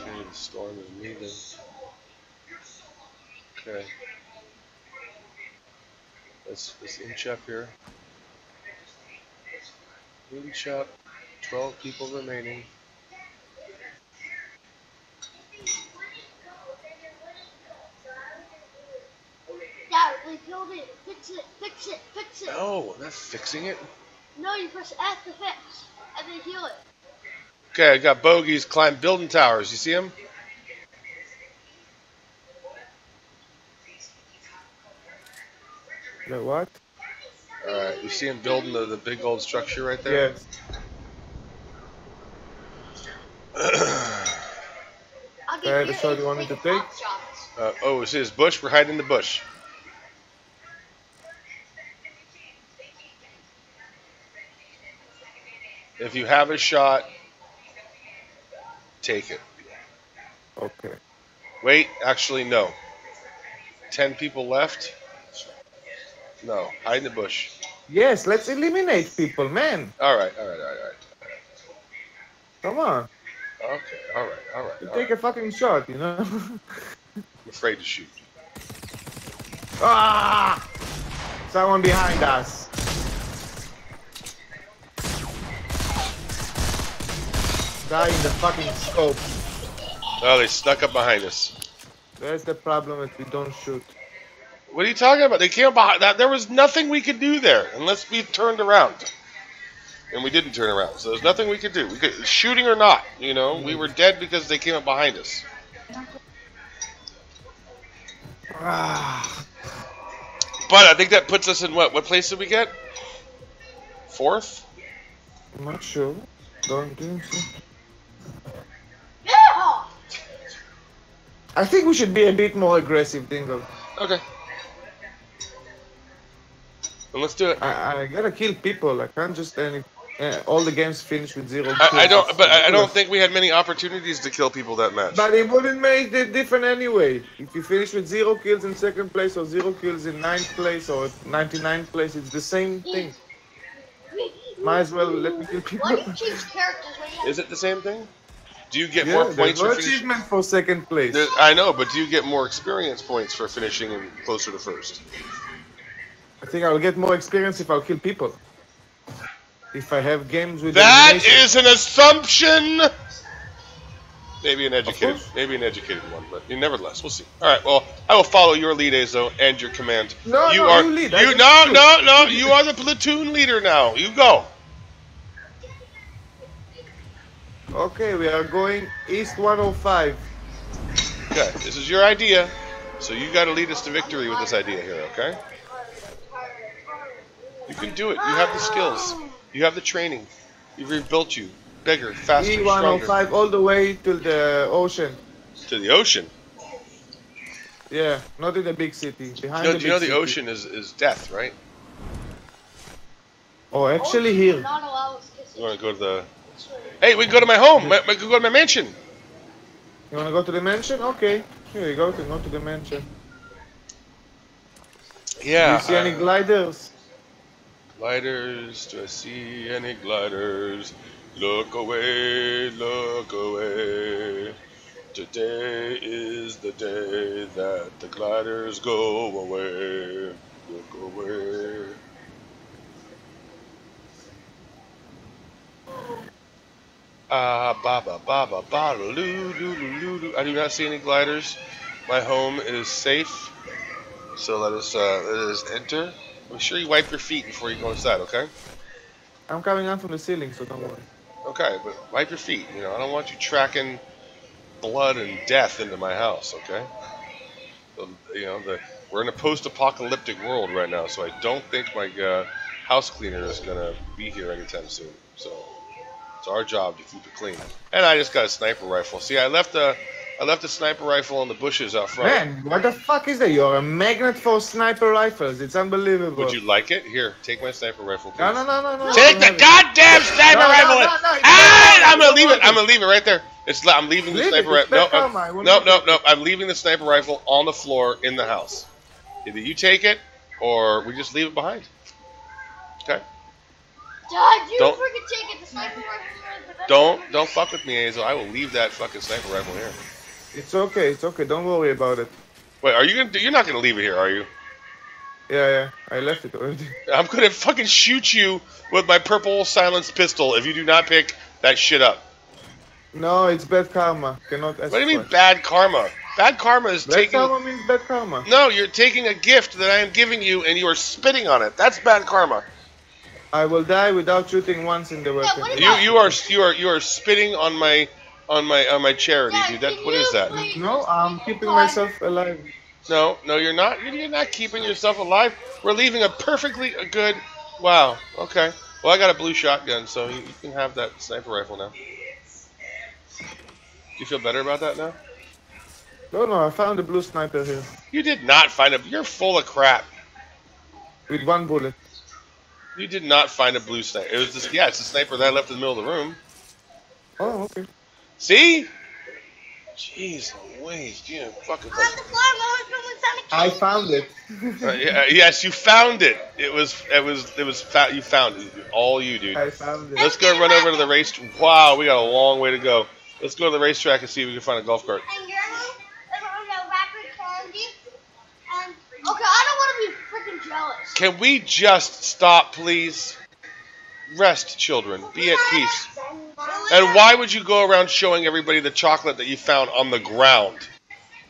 Okay, the storm is moving. Okay. Let's, let's inch up here. Inch up. 12 people remaining. Yeah, they killed it. Fix it, fix it, fix it. No, I'm fixing it. No, you press F to fix, and then heal it. Okay, I got bogeys climb building towers. You see them? The what? Alright, you see him building the, the big old structure right there? Yes. I'll I had you a shot you wanted to take? Uh, oh, see this bush? We're hiding in the bush. If you have a shot, take it. Okay. Wait, actually, no. Ten people left? No, hide in the bush. Yes, let's eliminate people, man. Alright, alright, alright, Come on. Okay, alright, alright. You alright. take a fucking shot, you know? I'm afraid to shoot. ah! Someone behind us. Die in the fucking scope. Oh, they snuck up behind us. That's the problem if we don't shoot. What are you talking about? They came behind that. There was nothing we could do there unless we turned around. And we didn't turn around, so there's nothing we could do. We could, shooting or not, you know, we were dead because they came up behind us. Ah, But I think that puts us in what? What place did we get? Fourth? I'm not sure. Don't think so. Yeah! I think we should be a bit more aggressive, Dingle. Okay. Then let's do it. I, I gotta kill people. I can't just any. Uh, all the games finish with zero. I, I don't, but I I don't think we had many opportunities to kill people that match. But it wouldn't make it different anyway. If you finish with zero kills in second place or zero kills in ninth place or 99th place, it's the same thing. Might as well let me kill people. Why do characters when you Is it the same thing? Do you get Yeah, more there's points no for finishing? achievement for second place. There- I know, but do you get more experience points for finishing in closer to first? I think I'll get more experience if I'll kill people. If I have games with That is an assumption. Maybe an educated, maybe an educated one, but nevertheless, we'll see. All right. Well, I will follow your lead, Azoh, and your command. No, you no, are you lead. You just no no no. You are the platoon leader now. You go. Okay, we are going east 105. Okay. This is your idea, so you got to lead us to victory with this idea here. Okay. You can do it. You have the skills. You have the training. You've rebuilt you bigger, faster, stronger E105 all the way to the ocean. to the ocean. Yeah, not in the big city. Behind You know, the do you know the city. ocean is, is death, right? Oh, actually here. Not allow us You want to go to the? Hey, we can go to my home. My, we can go to my mansion. You wanna go to the mansion? Okay. Here you go. To go to the mansion. Yeah. Do you see any uh, gliders? Gliders? Do I see any gliders? Look away, look away. Today is the day that the gliders go away. Look away. Ah, ba ba ba ba ba loo. I do not see any gliders. My home is safe. So let us uh, let us enter. Make sure you wipe your feet before you go inside, okay? I'm coming out from the ceiling, so don't worry. Okay, but wipe your feet. You know, I don't want you tracking blood and death into my house, okay? The, you know, the, we're in a post-apocalyptic world right now, so I don't think my uh, house cleaner is gonna be here anytime soon. So it's our job to keep it clean. And I just got a sniper rifle. See, I left a I left a sniper rifle in the bushes out front. Man, what the fuck is that? You're a magnet for sniper rifles. It's unbelievable. Would you like it? Here, take my sniper rifle, please. No, no, no, no, no. Take the don't it. goddamn sniper No, no, rifle! no, no, you ah, don't I'm gonna leave it. it. I'm gonna leave it right there. It's. I'm leaving the Leave sniper rifle. No, back home, I no, no, no, no. I'm leaving the sniper rifle on the floor in the house. Either you take it, or we just leave it behind. Okay. Dad, you Don't- freaking take it. The sniper rifle. is the best Don't don't fuck with me, Azoh. I will leave that fucking sniper rifle here. It's okay, it's okay. Don't worry about it. Wait, are you gonna? do- You're not gonna leave it here, are you? Yeah, yeah. I left it already. I'm gonna fucking shoot you with my purple silenced pistol if you do not pick that shit up. No, it's bad karma. Cannot ask What do you mean for bad karma? Bad karma is taking Bad karma means bad karma. No, you're taking a gift that I am giving you and you are spitting on it. That's bad karma. I will die without shooting once in the weapon. what is You you are you are you are spitting on my on my on my charity, Dad, dude. That what is that? please No, I'm keeping myself alive. No, no, you're not. You're not keeping yourself alive. We're leaving a perfectly good. Wow. Okay. Well, I got a blue shotgun, so you, you can have that sniper rifle now. Do you feel better about that now? No, no, I found a blue sniper here. You did not find a. You're full of crap. With one bullet. You did not find a blue sniper. It was this. Yeah, it's the sniper that I left in the middle of the room. Oh, okay. See? Jeez Louise, you fucking. On the floor, Mom, someone found a I key. found it. Uh, yeah, yes, you found it. It was, it was, it was. Fa- you found it. All you, dude. I found it. Let's go run over to the race. Wow, we got a long way to go. Let's go to the racetrack and see if we can find a golf cart. And you're on the rapid candy. And okay, I don't want to be freaking jealous. Can we just stop, please? Rest, children. Be at peace. And why would you go around showing everybody the chocolate that you found on the ground?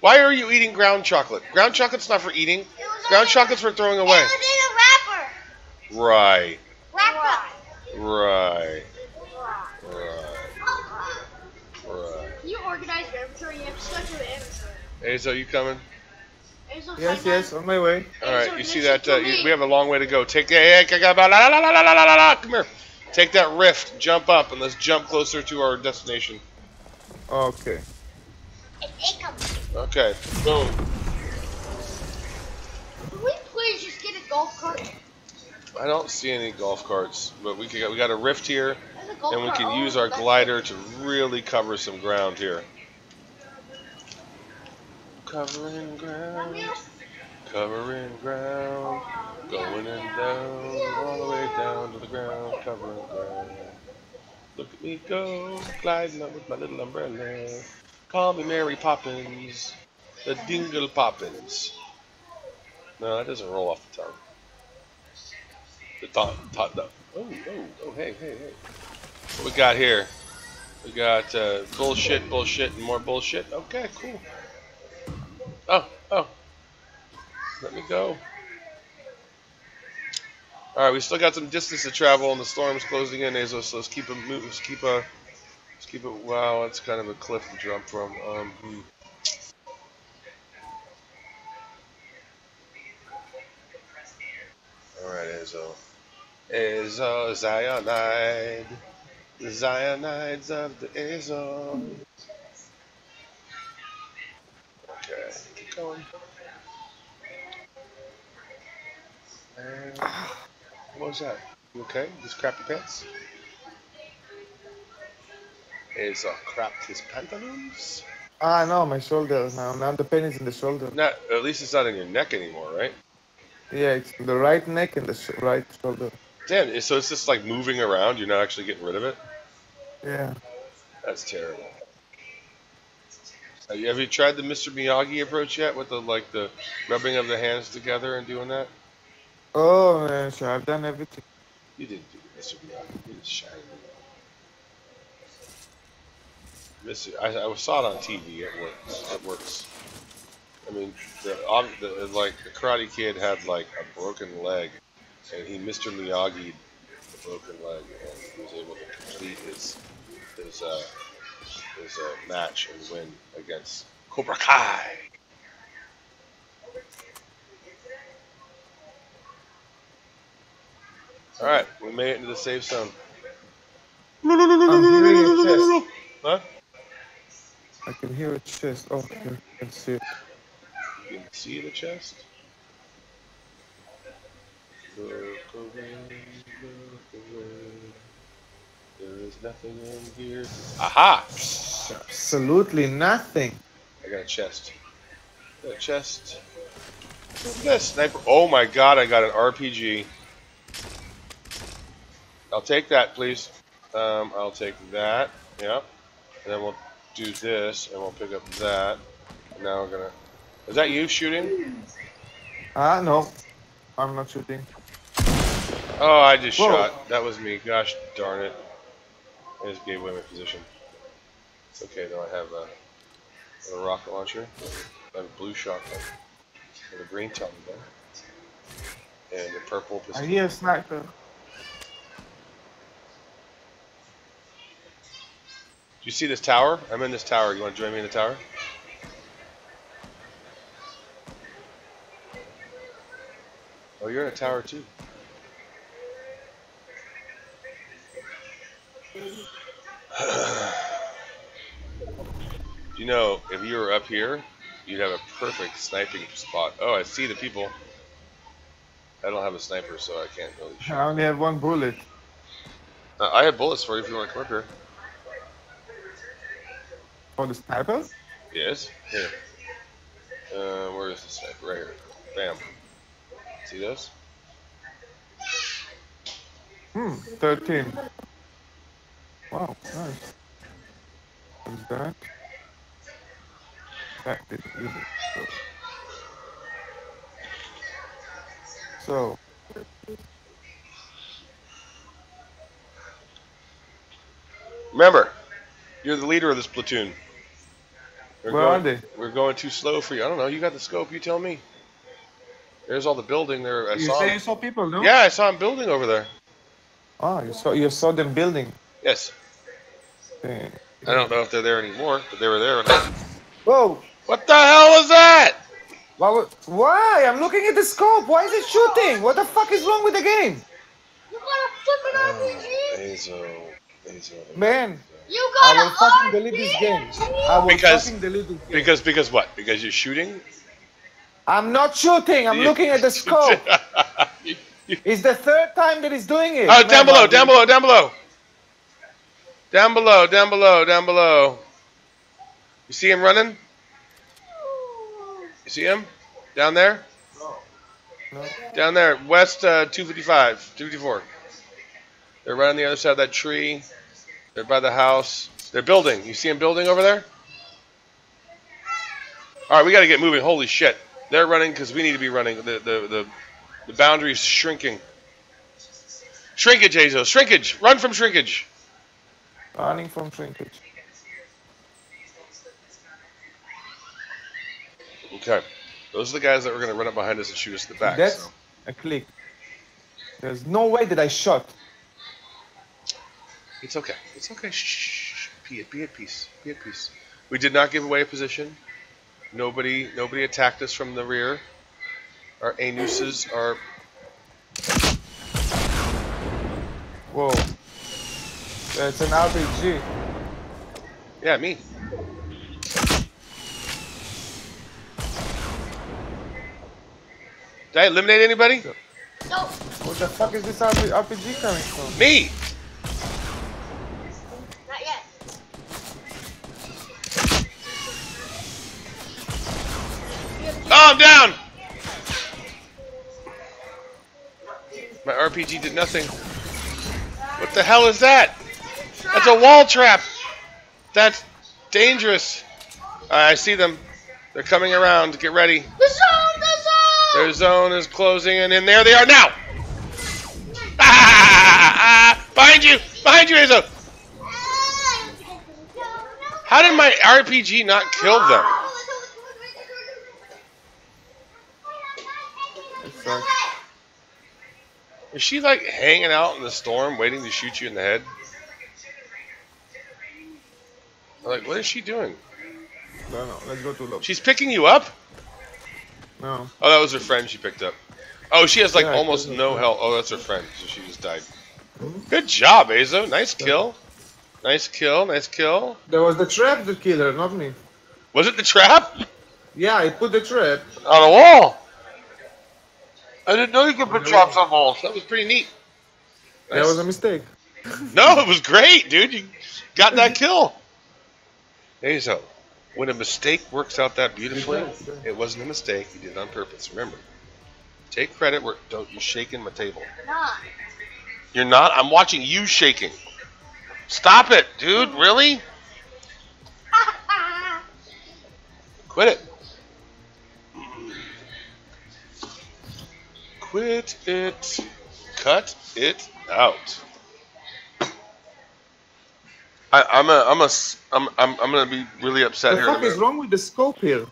Why are you eating ground chocolate? Ground chocolate's not for eating. Ground chocolate's for throwing away. was in a wrapper. Right. Right. Right. Right. You organize your inventory? You have to start your inventory. Azoh, you coming? Yes, yes, on my way. All right, you see that? Uh, you, we have a long way to go. Take that. Come here. Take that rift. Jump up, and let's jump closer to our destination. Okay. Okay. Boom. Can we please just get a golf cart? I don't see any golf carts, but we we got a rift here, and we can use our glider to really cover some ground here. Covering ground, covering ground, going and down, all the way down to the ground, covering ground. Look at me go, gliding up with my little umbrella. Call me Mary Poppins, the Dingle Poppins. No, that doesn't roll off the tongue. The tongue, tongue, no. Oh, oh, oh, hey, hey, hey. What we got here? We got uh, bullshit, bullshit, and more bullshit. Okay, cool. Oh, oh. Let me go. All right, we still got some distance to travel, and the storm's closing in, Azoh. So let's keep a move. Let's keep a. Let's keep it. Wow, that's kind of a cliff to jump from. Um, hmm. All right, Azoh. Azoh, Zionide. The Zionides of the Azoh. Okay, going. And what was that? You okay? Just crappy pants? Is uh, crapped his pantaloons? Ah, no, my shoulder now. Now the pain is in the shoulder. Not at least it's not in your neck anymore, right? Yeah, it's the right neck and the sh- right shoulder. Damn, so it's just like moving around. You're not actually getting rid of it. Yeah. That's terrible. Have you, tried the Mr. Miyagi approach yet, with the like the rubbing of the hands together and doing that? Oh, man, sure, I've done everything. You didn't do the Mr. Miyagi. You just shined. Mr. I, I saw it on TV. It works. It works. I mean, the, the like the Karate Kid had like a broken leg, and he Mr. Miyagi the broken leg, and he was able to complete his his uh, his a match and win against Cobra Kai. All right, we made it into the safe zone. I'm hearing a chest. Huh? I can hear a chest. Oh, I can see it. You can see the chest. Look away, look away. There is nothing in here. Aha! Absolutely nothing. I got a chest. Got a chest. What's this? Sniper. Oh my god, I got an RPG. I'll take that, please. Um, I'll take that. Yep. And then we'll do this, and we'll pick up that. And now we're gonna. Is that you shooting? Ah, no. I'm not shooting. Oh, I just Whoa. shot. That was me. Gosh darn it. I just gave away my position. It's okay though. I have a, a rocket launcher. I have a blue shotgun. With a green top gun. And a purple I pistol. hear a sniper. Do you see this tower? I'm in this tower. You want to join me in the tower? Oh, you're in a tower too. you know, if you were up here, you'd have a perfect sniping spot. Oh, I see the people. I don't have a sniper, so I can't really shoot. I only have one bullet. Uh, I have bullets for you if you want to come up here. For the sniper? Yes. Here. Uh, where is the sniper? Right here. Bam. See those? Hmm, 13. Wow, nice. What's that? That did really good. So, Remember, you're the leader of this platoon. We're Where going, are they? We're going too slow for you. I don't know. You got the scope. You tell me. There's all the building there. I you saw. you saw people, no? Yeah, I saw him building over there. Ah, you saw you saw them building. Yes. Okay. I don't know if they're there anymore, but they were there. Whoa! What the hell was that? Why, why? I'm looking at the scope. Why is it shooting? What the fuck is wrong with the game? You got a flippin' RPG? Um, Hazel. Hazel. Man, You I got will a fucking delete this game. I will Because- fucking delete this game. Because because what? Because you're shooting. I'm not shooting. I'm looking at the scope. You- you- It's the third time that he's doing it. Oh, Man, down below, down below, down below. Down below, down below, down below. You see him running? You see him? Down there? No. Down there, west uh, 255, 254. They're right on the other side of that tree. They're by the house. They're building. You see them building over there? All right, we got to get moving. Holy shit! They're running because we need to be running. The the the, the boundary's shrinking. Shrinkage, Azoh. Shrinkage. Run from shrinkage. Running from shrinkage. Okay. Those are the guys that were going to run up behind us and shoot us in the back. That's so. a click. There's no way that I shot. It's okay. It's okay. Shh. Be, at, be at peace. Be at peace. We did not give away a position. Nobody nobody attacked us from the rear. Our anuses are Whoa. Uh, That's an RPG. yeah, me. Did I eliminate anybody? No. What the fuck is this RPG coming from? Me! Not yet. Oh, I'm down! My RPG did nothing. What the hell is that? That's a wall trap! That's dangerous. Uh, I see them. They're coming around. Get ready. The zone, the zone. Their zone is closing, and in there they are now! Ah, ah, ah, ah! Behind you! Behind you, Azoh! How did my RPG not kill them? Is she like hanging out in the storm waiting to shoot you in the head? Like, what is she doing? No, no, let's go to low. She's picking you up? No. Oh, that was her friend she picked up. Oh, she has like Yeah, almost no health. Oh, that's her friend, so she just died. Good job, Azoh. Nice kill. Nice kill. Nice kill. There was the trap that killed her, not me. Was it the trap? Yeah, I put the trap. On a wall. I didn't know you could put traps on walls. That was pretty neat. That was a mistake. No, it was great, dude. You got that kill. Azoh, when a mistake works out that beautifully, it wasn't a mistake. You did it on purpose. Remember, take credit where don't you shaking my table. You're not. I'm watching you shaking. Stop it, dude. Really? Quit it. Quit it. Cut it out. I, I'm a, I'm a, I'm, I'm, I'm gonna be really upset The here. fuck is wrong with the scope here?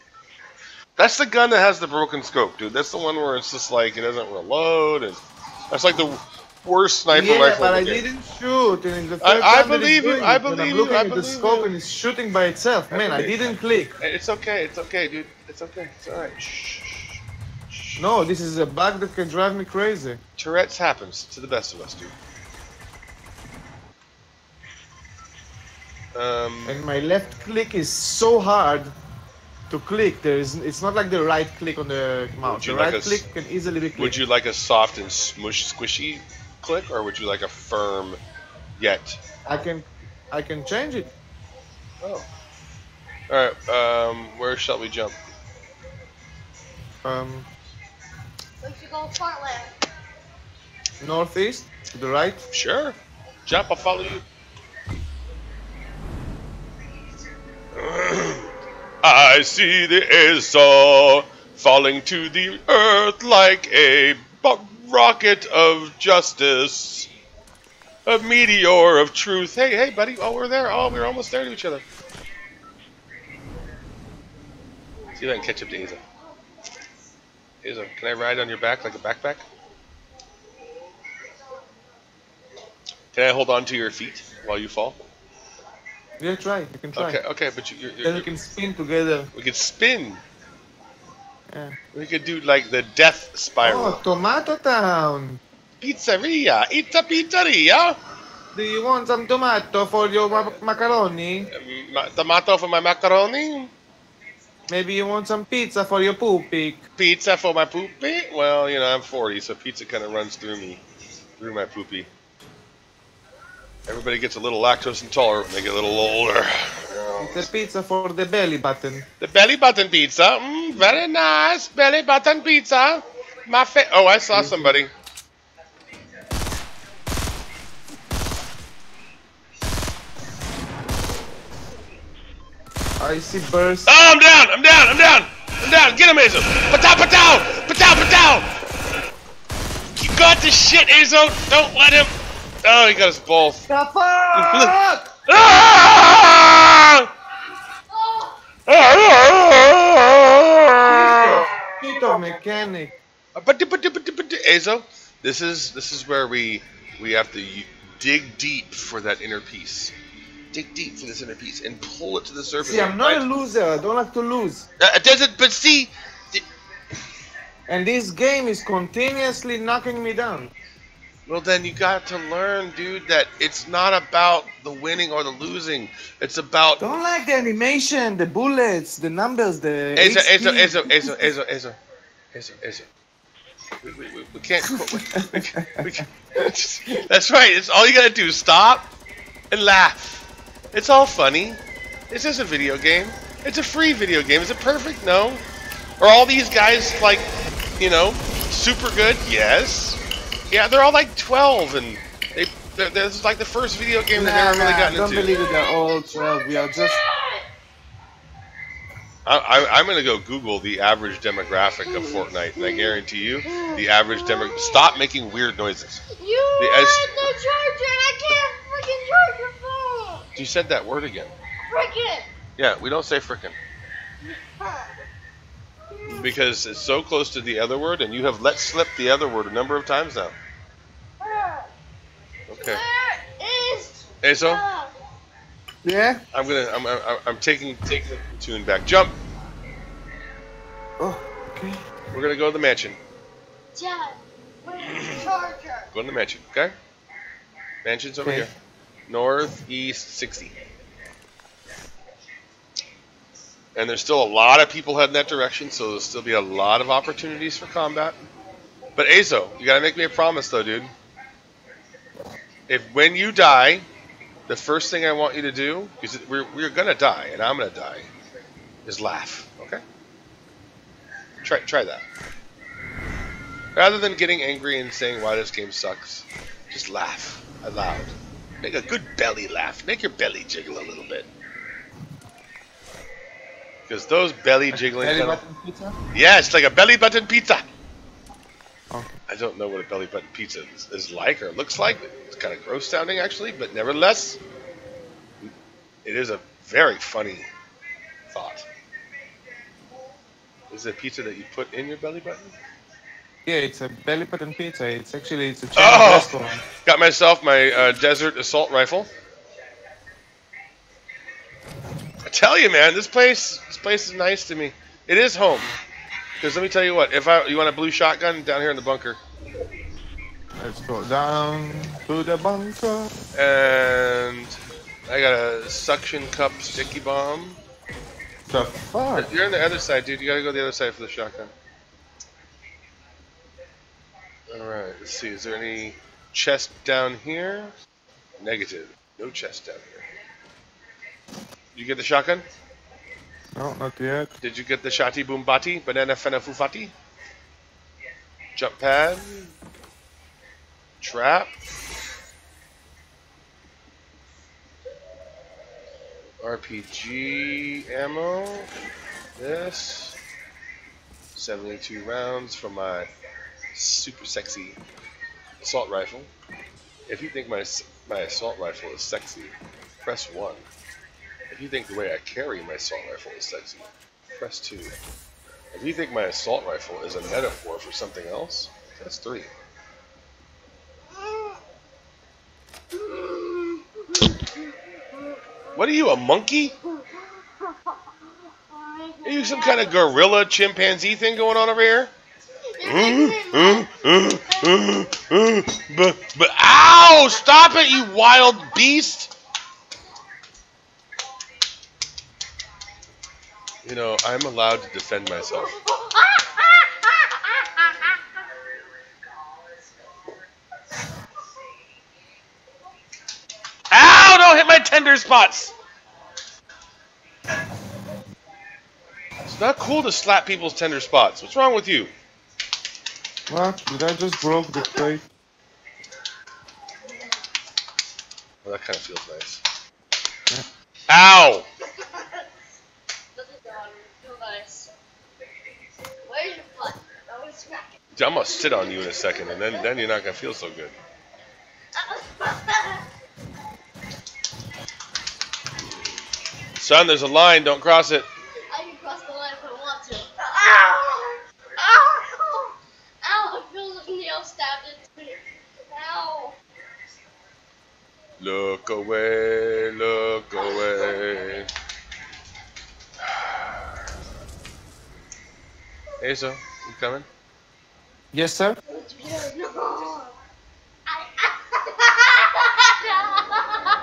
That's the gun that has the broken scope, dude. That's the one where it's just like it doesn't reload, and that's like the worst sniper yeah, rifle. but I game. didn't shoot. And the I- I believe you, I believe I'm you, looking I at the scope you. and it's shooting by itself. Man, I didn't click. It's okay. It's okay, dude. It's okay. It's all right. Shh. No, this is a bug that can drive me crazy. Tourette's happens to the best of us, dude. Um, And my left click is so hard to click. There is. It's not like the right click on the mouse. The like right a s- click can easily be clicked. would you like a soft and smush, squishy click, or would you like a firm yet? I can. I can change it. Oh. All right. Um, where shall we jump? Um, We should go front left. northeast to the right. Sure. Jump. I'll follow you. I see the Esa falling to the earth like a rocket of justice, a meteor of truth. Hey, hey, buddy. Oh, we're there. Oh, we're almost there to each other. See if I can catch up to Asa. Asa, can I ride on your back like a backpack? Can I hold on to your feet while you fall? Yeah, try. You can try. Okay, okay, but you, you're, Then we can spin together. we can spin. Yeah. We could do like the death spiral. Oh, Tomato Town. Pizzeria, it's a pizzeria. Do you want some tomato for your ma- macaroni? Um, ma- tomato for my macaroni, Maybe you want some pizza for your poopy. pizza for my poopy. Well, you know I'm 40, so pizza kind of runs through me, through my poopy. Everybody gets a little lactose intolerant when they get a little older. It's a pizza for the belly button. The belly button pizza, mm, very nice. Belly button pizza. My fa- Oh, I saw somebody. I see burst. Oh, I'm down! I'm down! I'm down! I'm down! Get him, Azoh! Patow, patow! Patow, patow! You got this shit, Azoh! Don't let him! Oh, he got us both. The fuck? Ah! Shit of mechanic. Azoh, this is this is where we we have to y- dig deep for that inner piece. Dig deep for this inner piece and pull it to the surface. See, I'm not a right? loser. I don't like to lose. Uh, it doesn't. But see, th- And this game is continuously knocking me down. Well then you got to learn, dude, that it's not about the winning or the losing. It's about Don't like the animation, the bullets, the numbers, the. Azoh, HP. Azoh, Azoh, Azoh, Azoh, Azoh, Azoh, Azoh. We, we, we, we can't. We, can't- we can't- that's right. It's all you gotta do. is Stop and laugh. It's all funny. It's just a video game. It's a free video game. Is it perfect? No. Are all these guys like, you know, super good? Yes. Yeah, they're all like 12, and they. They're, this is like the first video game they've Nah, ever really nah, gotten don't into. believe it. They're all 12. We are just. I, I, I'm going to go Google the average demographic of Fortnite, and I guarantee you, the average demo. Stop making weird noises. You The had S- the charger and I can't freaking charge your phone. You said that word again. Freaking. Yeah, we don't say frickin' because it's so close to the other word, and you have let slip the other word a number of times now. Okay. Where is Hey, so Yeah? I'm gonna, I'm, I'm, I'm taking taking the tune back. Jump. Oh, okay. We're gonna go to the mansion. Dad? Where's the charger? Go to the mansion, okay? Mansion's over Okay. here. Northeast 60. And there's still a lot of people heading that direction, so there'll still be a lot of opportunities for combat. But Azoh, you gotta make me a promise though, dude. If when you die, the first thing I want you to do, because we're, we're gonna die, and I'm gonna die, is laugh, okay? Try, try that. Rather than getting angry and saying why this game sucks, just laugh aloud. Make a good belly laugh. Make your belly jiggle a little bit. Because those belly jiggling. Belly button pizza? yeah, it's like a belly button pizza. Oh. I don't know what a belly button pizza is, is like or looks like. It's kind of gross sounding, actually, but nevertheless, it is a very funny thought. Is it a pizza that you put in your belly button? Yeah, it's a belly button pizza. It's actually it's a chain Oh! restaurant. Got myself my uh, desert assault rifle. I tell you, man, this place, this place is nice to me. It is home. Because let me tell you what, if I, you want a blue shotgun down here in the bunker, Let's go down to the bunker. and I got a suction cup sticky bomb. The fuck? You're on the other side, dude. You gotta go the other side for the shotgun. All right. Let's see. Is there any chest down here? Negative. No chest down here. Did you get the shotgun? No, not yet. Did you get the shati boombati? Banana fena fufati? Jump pad? Trap? RPG ammo? This? 72 rounds for my super sexy assault rifle. If you think my, my assault rifle is sexy, press 1. If you think the way I carry my assault rifle is sexy, press 2. If you think my assault rifle is a metaphor for something else, press 3. What are you, a monkey? Are you some kind of gorilla chimpanzee thing going on over here? Mm, mm, mm, but, but, ow! Stop it, you wild beast! You know, I'm allowed to defend myself. Ow! Don't hit my tender spots! It's not cool to slap people's tender spots. What's wrong with you? What? Did I just broke the plate? Well, that kind of feels nice. Ow! I'm gonna sit on you in a second, and then then you're not gonna feel so good. Son, there's a line. Don't cross it. I can cross the line if I want to. Ow! Ow! Ow! I feel the nail stabbed into me. Ow! Look away, look away. Azoh, you coming? Yes, sir.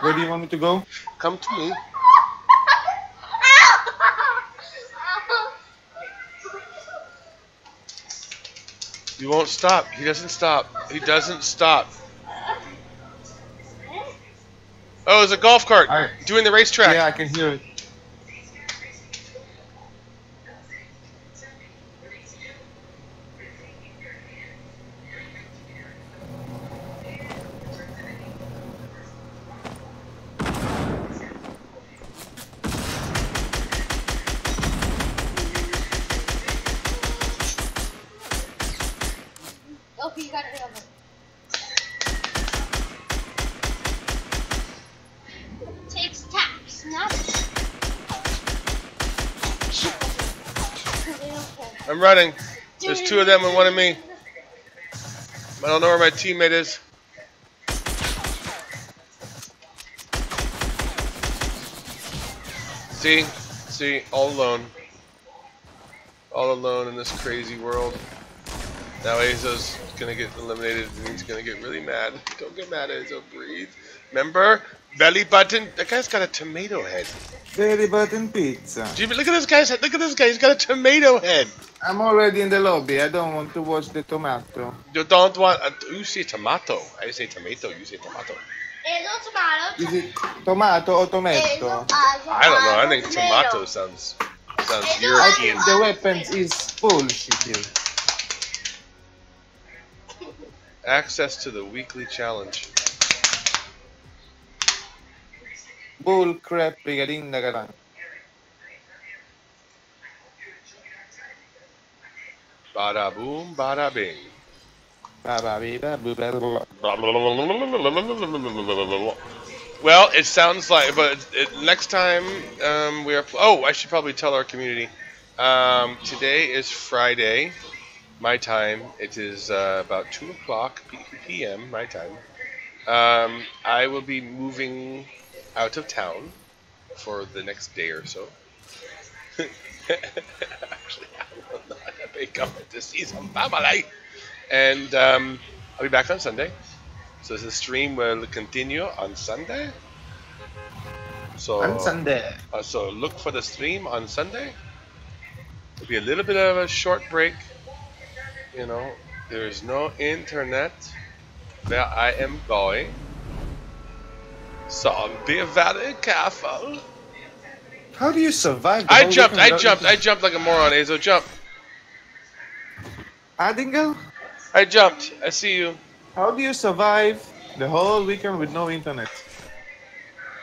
Where do you want me to go? Come to me. You won't stop. He doesn't stop. He doesn't stop. Oh, it's a golf cart I- doing the racetrack. Yeah, I can hear it. I'm running. There's two of them and one of me. I don't know where my teammate is. See? See? All alone. All alone in this crazy world. Now Azoh's gonna get eliminated and he's gonna get really mad. Don't get mad, Azoh. Breathe. Remember? Belly button. That guy's got a tomato head. Belly button pizza. Jimmy, look at this guy's head. Look at this guy. He's got a tomato head. I'm already in the lobby. I don't want to watch the tomato. You don't want. Uh, you say tomato. I say tomato. You say tomato. It's not tomato. Is it tomato or tomato? I don't know. I think tomato. tomato sounds sounds Hey, no, I European. think the weapons is bullshit. Access to the weekly challenge. Bull crap, brigading na lang. Bada boom, bada bing. Well, it sounds like, but it, next time um, we are. Oh, I should probably tell our community. Um, today is Friday, my time. It is uh, about two o'clock p.m. my time. Um, I will be moving out of town for the next day or so. Actually, I will not become to see some family. And um, I'll be back on Sunday. So the stream will continue on Sunday. So, On Sunday. uh, so look for the stream on Sunday. It'll be a little bit of a short break. You know, there's no internet where I am going. So be very careful. How do you survive? the I jumped, I jumped, I jumped like a moron, Azoh. Jump. Adingle? I jumped. I see you. How do you survive the whole weekend with no internet?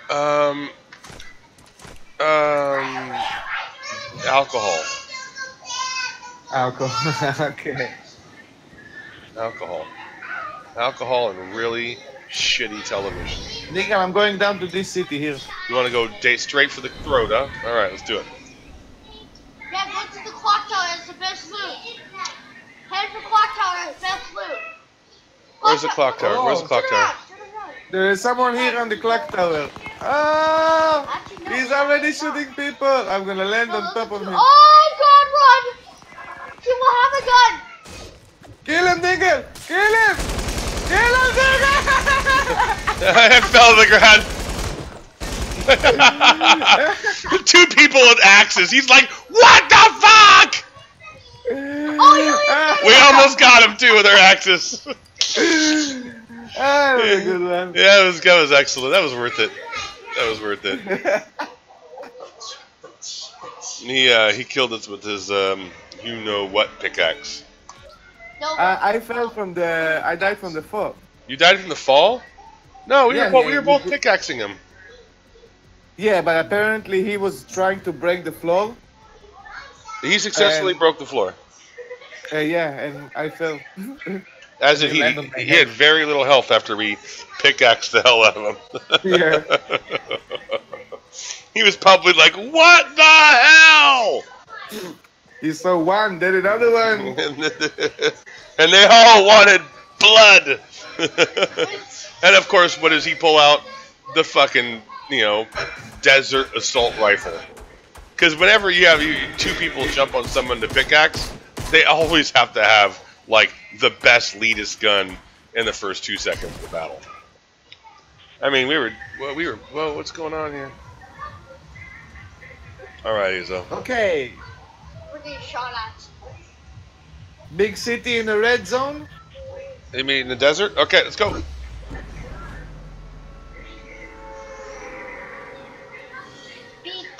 Um, um, alcohol. Alcohol. okay. Alcohol. Alcohol and really shitty television. Nigga, I'm going down to this city here. You want to go date straight for the throat, huh? All right, let's do it. Yeah, go to the clock tower. It's the best loot. Head for clock tower. It's best loot. Where's the clock tower? Where's the clock tower? around, turn around. There is someone here on the clock tower. Ah! Actually, no, He's already it's not. shooting people. I'm gonna land No, on top of him. Oh God, run! He will have a gun. Kill him, Dingle! Kill him! Kill him, Dingle! I fell to the ground. Two people with axes. He's like, what the fuck? Oh, yeah, We almost got him too with our axes. That was a good one. Yeah, it was that was excellent. That was worth it. That was worth it. He uh, he killed us with his um, you know what pickaxe. No, Uh, I fell from the. I died from the fall. You died from the fall? No, we Yeah, were both, yeah, we were both pickaxing him. Yeah, but apparently he was trying to break the floor. He successfully And- broke the floor. Uh, yeah, and I fell. As if he, Land he had very little health after we pickaxed the hell out of him. Yeah. he was probably like, "What the hell?" He saw one, then another one. and they all wanted blood. and of course, what does he pull out? The fucking, you know, desert assault rifle. Because whenever you have you, two people jump on someone to pickaxe, they always have to have like the best leadest gun in the first two seconds of the battle. I mean, we were, well, we were, whoa, what's going on here? All right, Azoh. Okay, We're shot at. big city in the red zone. You mean in the desert? Okay, let's go.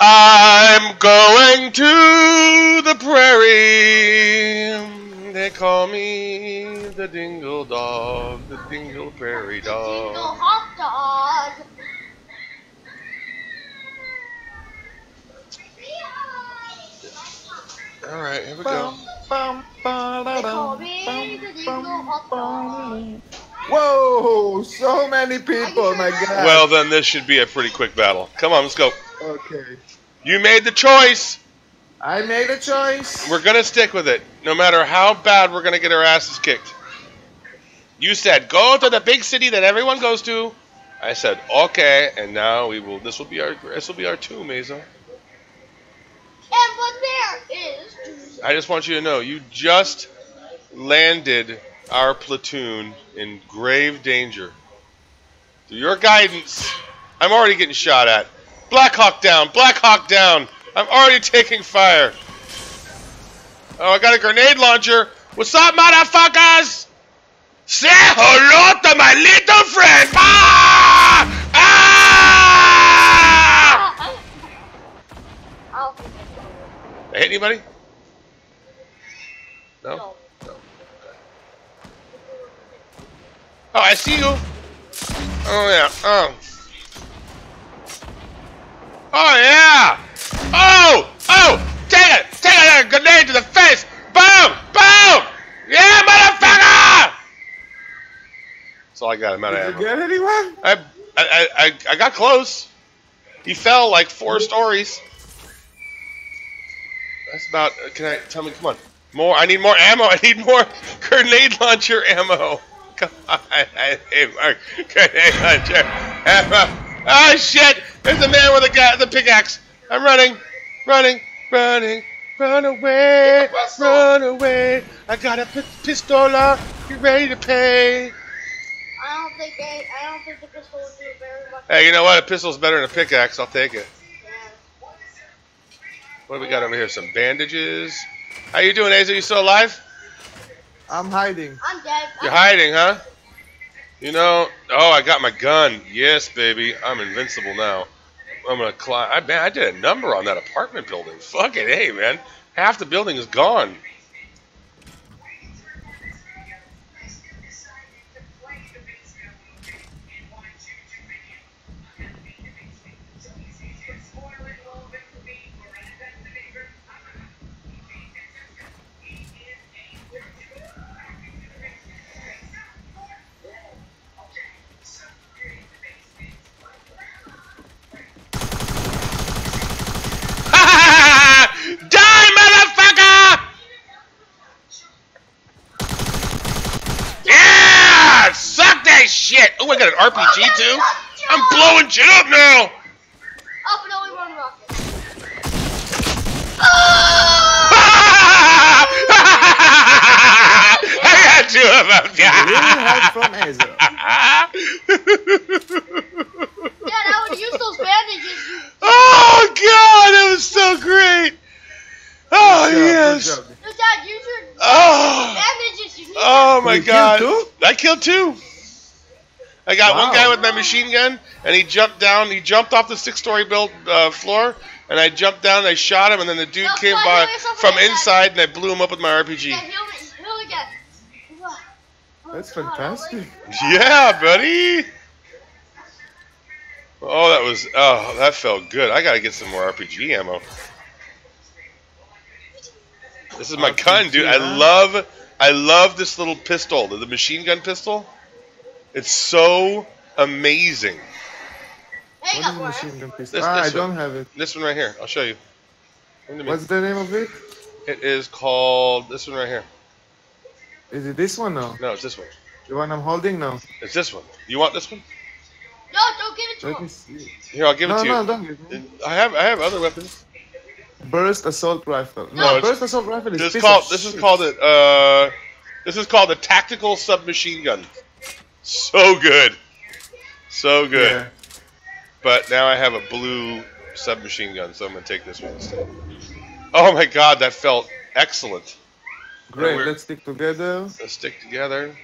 I'm going to the prairie. They call me the dingle dog, the dingle prairie the dingle hot dog. All right, here we go. Bum, bum, ba, They call dum, me bum, the dingle bum, hot dog. Whoa, so many people, my God. Well, then this should be a pretty quick battle. Come on, let's go. okay. You made the choice. I made a choice. We're gonna stick with it, no matter how bad we're gonna get our asses kicked. You said go to the big city that everyone goes to. I said okay, and now we will. This will be our. This will be our tomb, Azoh. There is I just want you to know you just landed our platoon in grave danger. Through your guidance, I'm already getting shot at. Black Hawk down, Black Hawk down. I'm already taking fire. Oh, I got a grenade launcher. What's up, motherfuckers? Say hello to my little friend. Ah! I hit anybody? No? no. No. Okay. Oh, I see you. Oh yeah. Oh. Oh yeah. Oh oh. Take it. Take it. A grenade to the face. Boom. Boom. Yeah, motherfucker. That's all I got. I'm out of ammo. Did you get anyone? I, I, I, I got close. He fell like four stories. That's about. uh, Can I tell me? Come on, more. I need more ammo. I need more grenade launcher ammo. Come on, I need more grenade launcher ammo. Oh shit! There's a man with a guy, the pickaxe. I'm running, running, running. Run away, run away. I got a pi- pistola. You ready to pay? I don't think they, I don't think the pistol would do very much. Hey, you know what? A pistol's better than a pickaxe. I'll take it. Yeah. What do we got over here? Some bandages. How you doing, Azoh? You still alive? I'm hiding. I'm dead. You're hiding, huh? You know, oh, I got my gun. Yes, baby. I'm invincible now. I'm gonna climb. I, man, I did a number on that apartment building. Fucking hey, man. Half the building is gone. Die, motherfucker! Yeah! Suck that shit! Oh, I got an RPG too. I'm blowing shit up now. Up and only one rocket. I got two of them. Little from Ezra. Yeah, I would use those bandages. Oh god, that was so great. Oh Good job, yes. good job. Dad, use your Oh. bandages. You need Oh my You god. two? I killed two. I got one guy with my machine gun, and he jumped down. He jumped off the six-story built uh, floor, and I jumped down. and I shot him, and then the dude No, came by do it something from inside, and I blew him up with my RPG. Yeah, heal me, heal me again. Oh, That's God, fantastic. Yeah, buddy. Oh, that was oh, that felt good. I gotta get some more RPG ammo. This is my RPG, gun, dude. I love, I love this little pistol, the, the machine gun pistol. It's so amazing. Hey, What is got a one. machine gun pistol? This- ah, I one. don't have it. This one right here. I'll show you. Come to me. What's the name of it? It is called this one right here. Is it this one now? No, it's this one. The one I'm holding now? It's this one. You want this one? No, don't give it to Let him. me see. Here, I'll give it No, to you. no, no, don't give me. I have, I have other weapons. Burst assault rifle. No, No, burst assault rifle is This is piece called, of this is called it. Uh, this is called a tactical submachine gun. So good, so good. Yeah. But now I have a blue submachine gun, so I'm gonna take this one instead. Oh my god, that felt excellent. Great. Let's stick together. Let's stick together.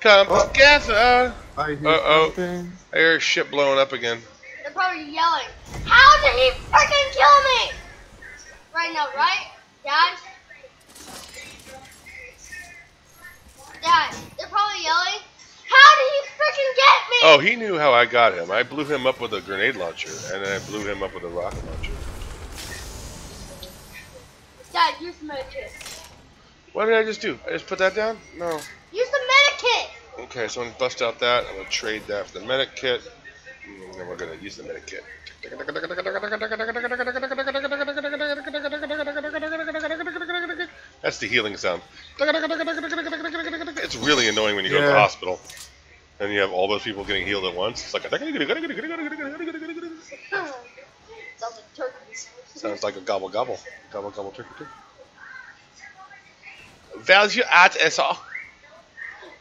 Come Oh. together. I hear Uh-oh. something. I hear shit blowing up again. They're probably yelling. How did he freaking kill me? Right now, right? Dad? Dad, they're probably yelling. How did he freaking get me? Oh, he knew how I got him. I blew him up with a grenade launcher, and then I blew him up with a rocket launcher. Dad, use the medikit. What did I just do? I just put that down? No. Use the medikit. Okay, so I'm gonna bust out that. I'm gonna trade that for the medic kit. And mm, then we're gonna use the medic kit. That's the healing sound. It's really annoying when you go to the hospital and you have all those people getting healed at once. It's like a Sounds like turkeys. sounds like a gobble gobble gobble gobble turkey turkey. Value at SR.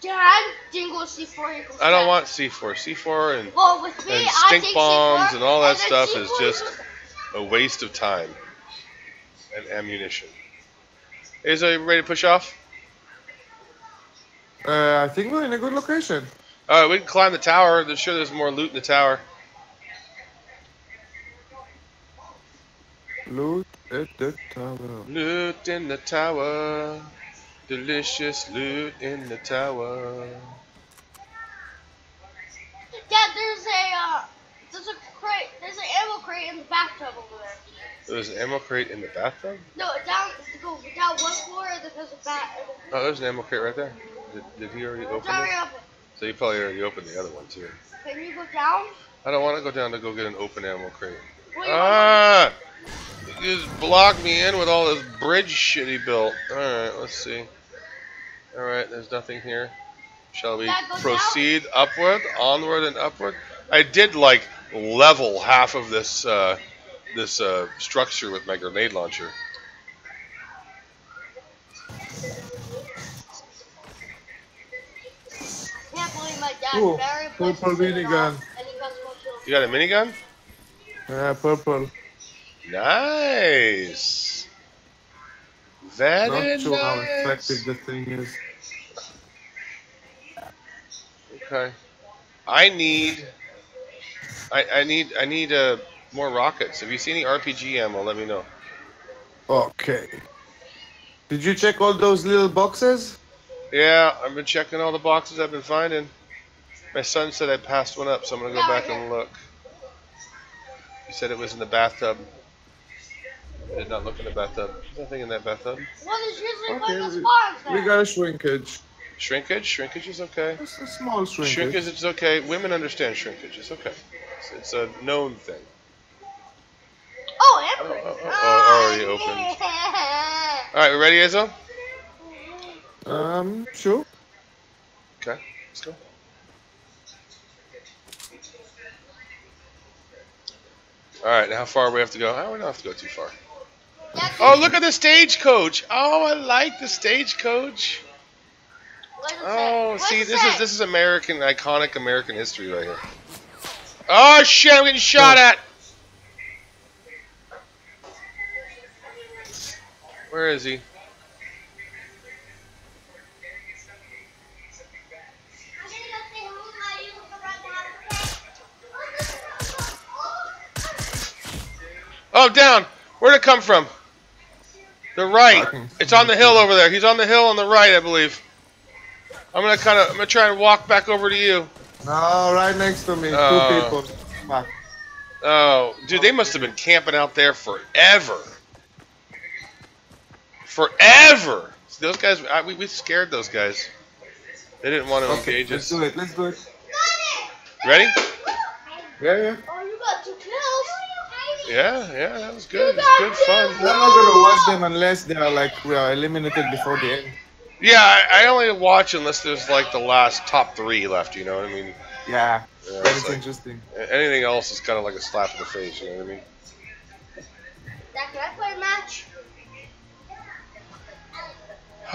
Dad, Jingle C4 equals I don't want C4. C4 and Well, with me, and stink take bombs C4, and all that then stuff C4 is just a waste of time and ammunition. Is are you ready to push off? Uh, I think we're in a good location. All right, we can climb the tower. There's sure there's more loot in the tower. Loot at the tower. Loot in the tower. Delicious loot in the tower. Dad, there's a uh, there's a crate, there's an ammo crate in the bathtub over there. There's an ammo crate in the bathroom? No, down, go down one floor, and then there's a bat. Oh, there's an ammo crate right there. Did, did he already open it? So you probably already opened the other one too. Can you go down? I don't want to go down to go get an open ammo crate. Wait, Ah! You just blocked me in with all this bridge shit he built. Alright, let's see. Alright, there's nothing here. Shall we proceed upward, onward, and upward? I did like level half of this uh, this uh, structure with my grenade launcher. can't believe my dad Ooh, purple much set it minigun. off, and he goes to kill You got a minigun? Yeah, purple. Nice. Very Not sure how effective the thing is. Okay. I need. I, I need I need uh, more rockets. If you see any RPG ammo, let me know. Okay. Did you check all those little boxes? Yeah, I've been checking all the boxes I've been finding. My son said I passed one up, so I'm gonna go Yeah, back and look. He said it was in the bathtub. I did not look in the bathtub. There's nothing in that bathtub. Well, there's Okay, one we- We got a shrinkage. Shrinkage? Shrinkage is okay. It's a small shrinkage. Shrinkage is okay. Women understand shrinkage. It's okay. It's, it's a known thing. Oh, Emperor. Oh, oh, oh, already opened. All right, we ready, Azoh? Um, sure. Okay, let's go. All right, how far we have to go? Oh, we don't have to go too far. Oh, look at the stagecoach. Oh, I like the stagecoach. What does it say? Oh, see, does it this is this is American, iconic American history right here. Oh shit! I'm getting shot at. Where is he? Oh, down. Where'd it come from? The right. It's on the hill over there. He's on the hill on the right, I believe. I'm gonna kind of, I'm gonna try and walk back over to you. No, right next to me. Oh. Two people. Fuck. Oh, dude, they must have been camping out there forever. Forever. Those guys, I, we, we scared those guys. They didn't want to Okay, engage let's us. do it. Let's do it. Ready? Yeah, yeah. Oh, you got two kills. Yeah, yeah, that was good. It was good fun. We're not gonna watch them unless they are like we are eliminated before the end. Yeah, I, I only watch unless there's like the last top three left. You know what I mean? Yeah, Yeah, that it's like- interesting. anything else is kind of like a slap in the face. You know what I mean? Dad, can I play a match?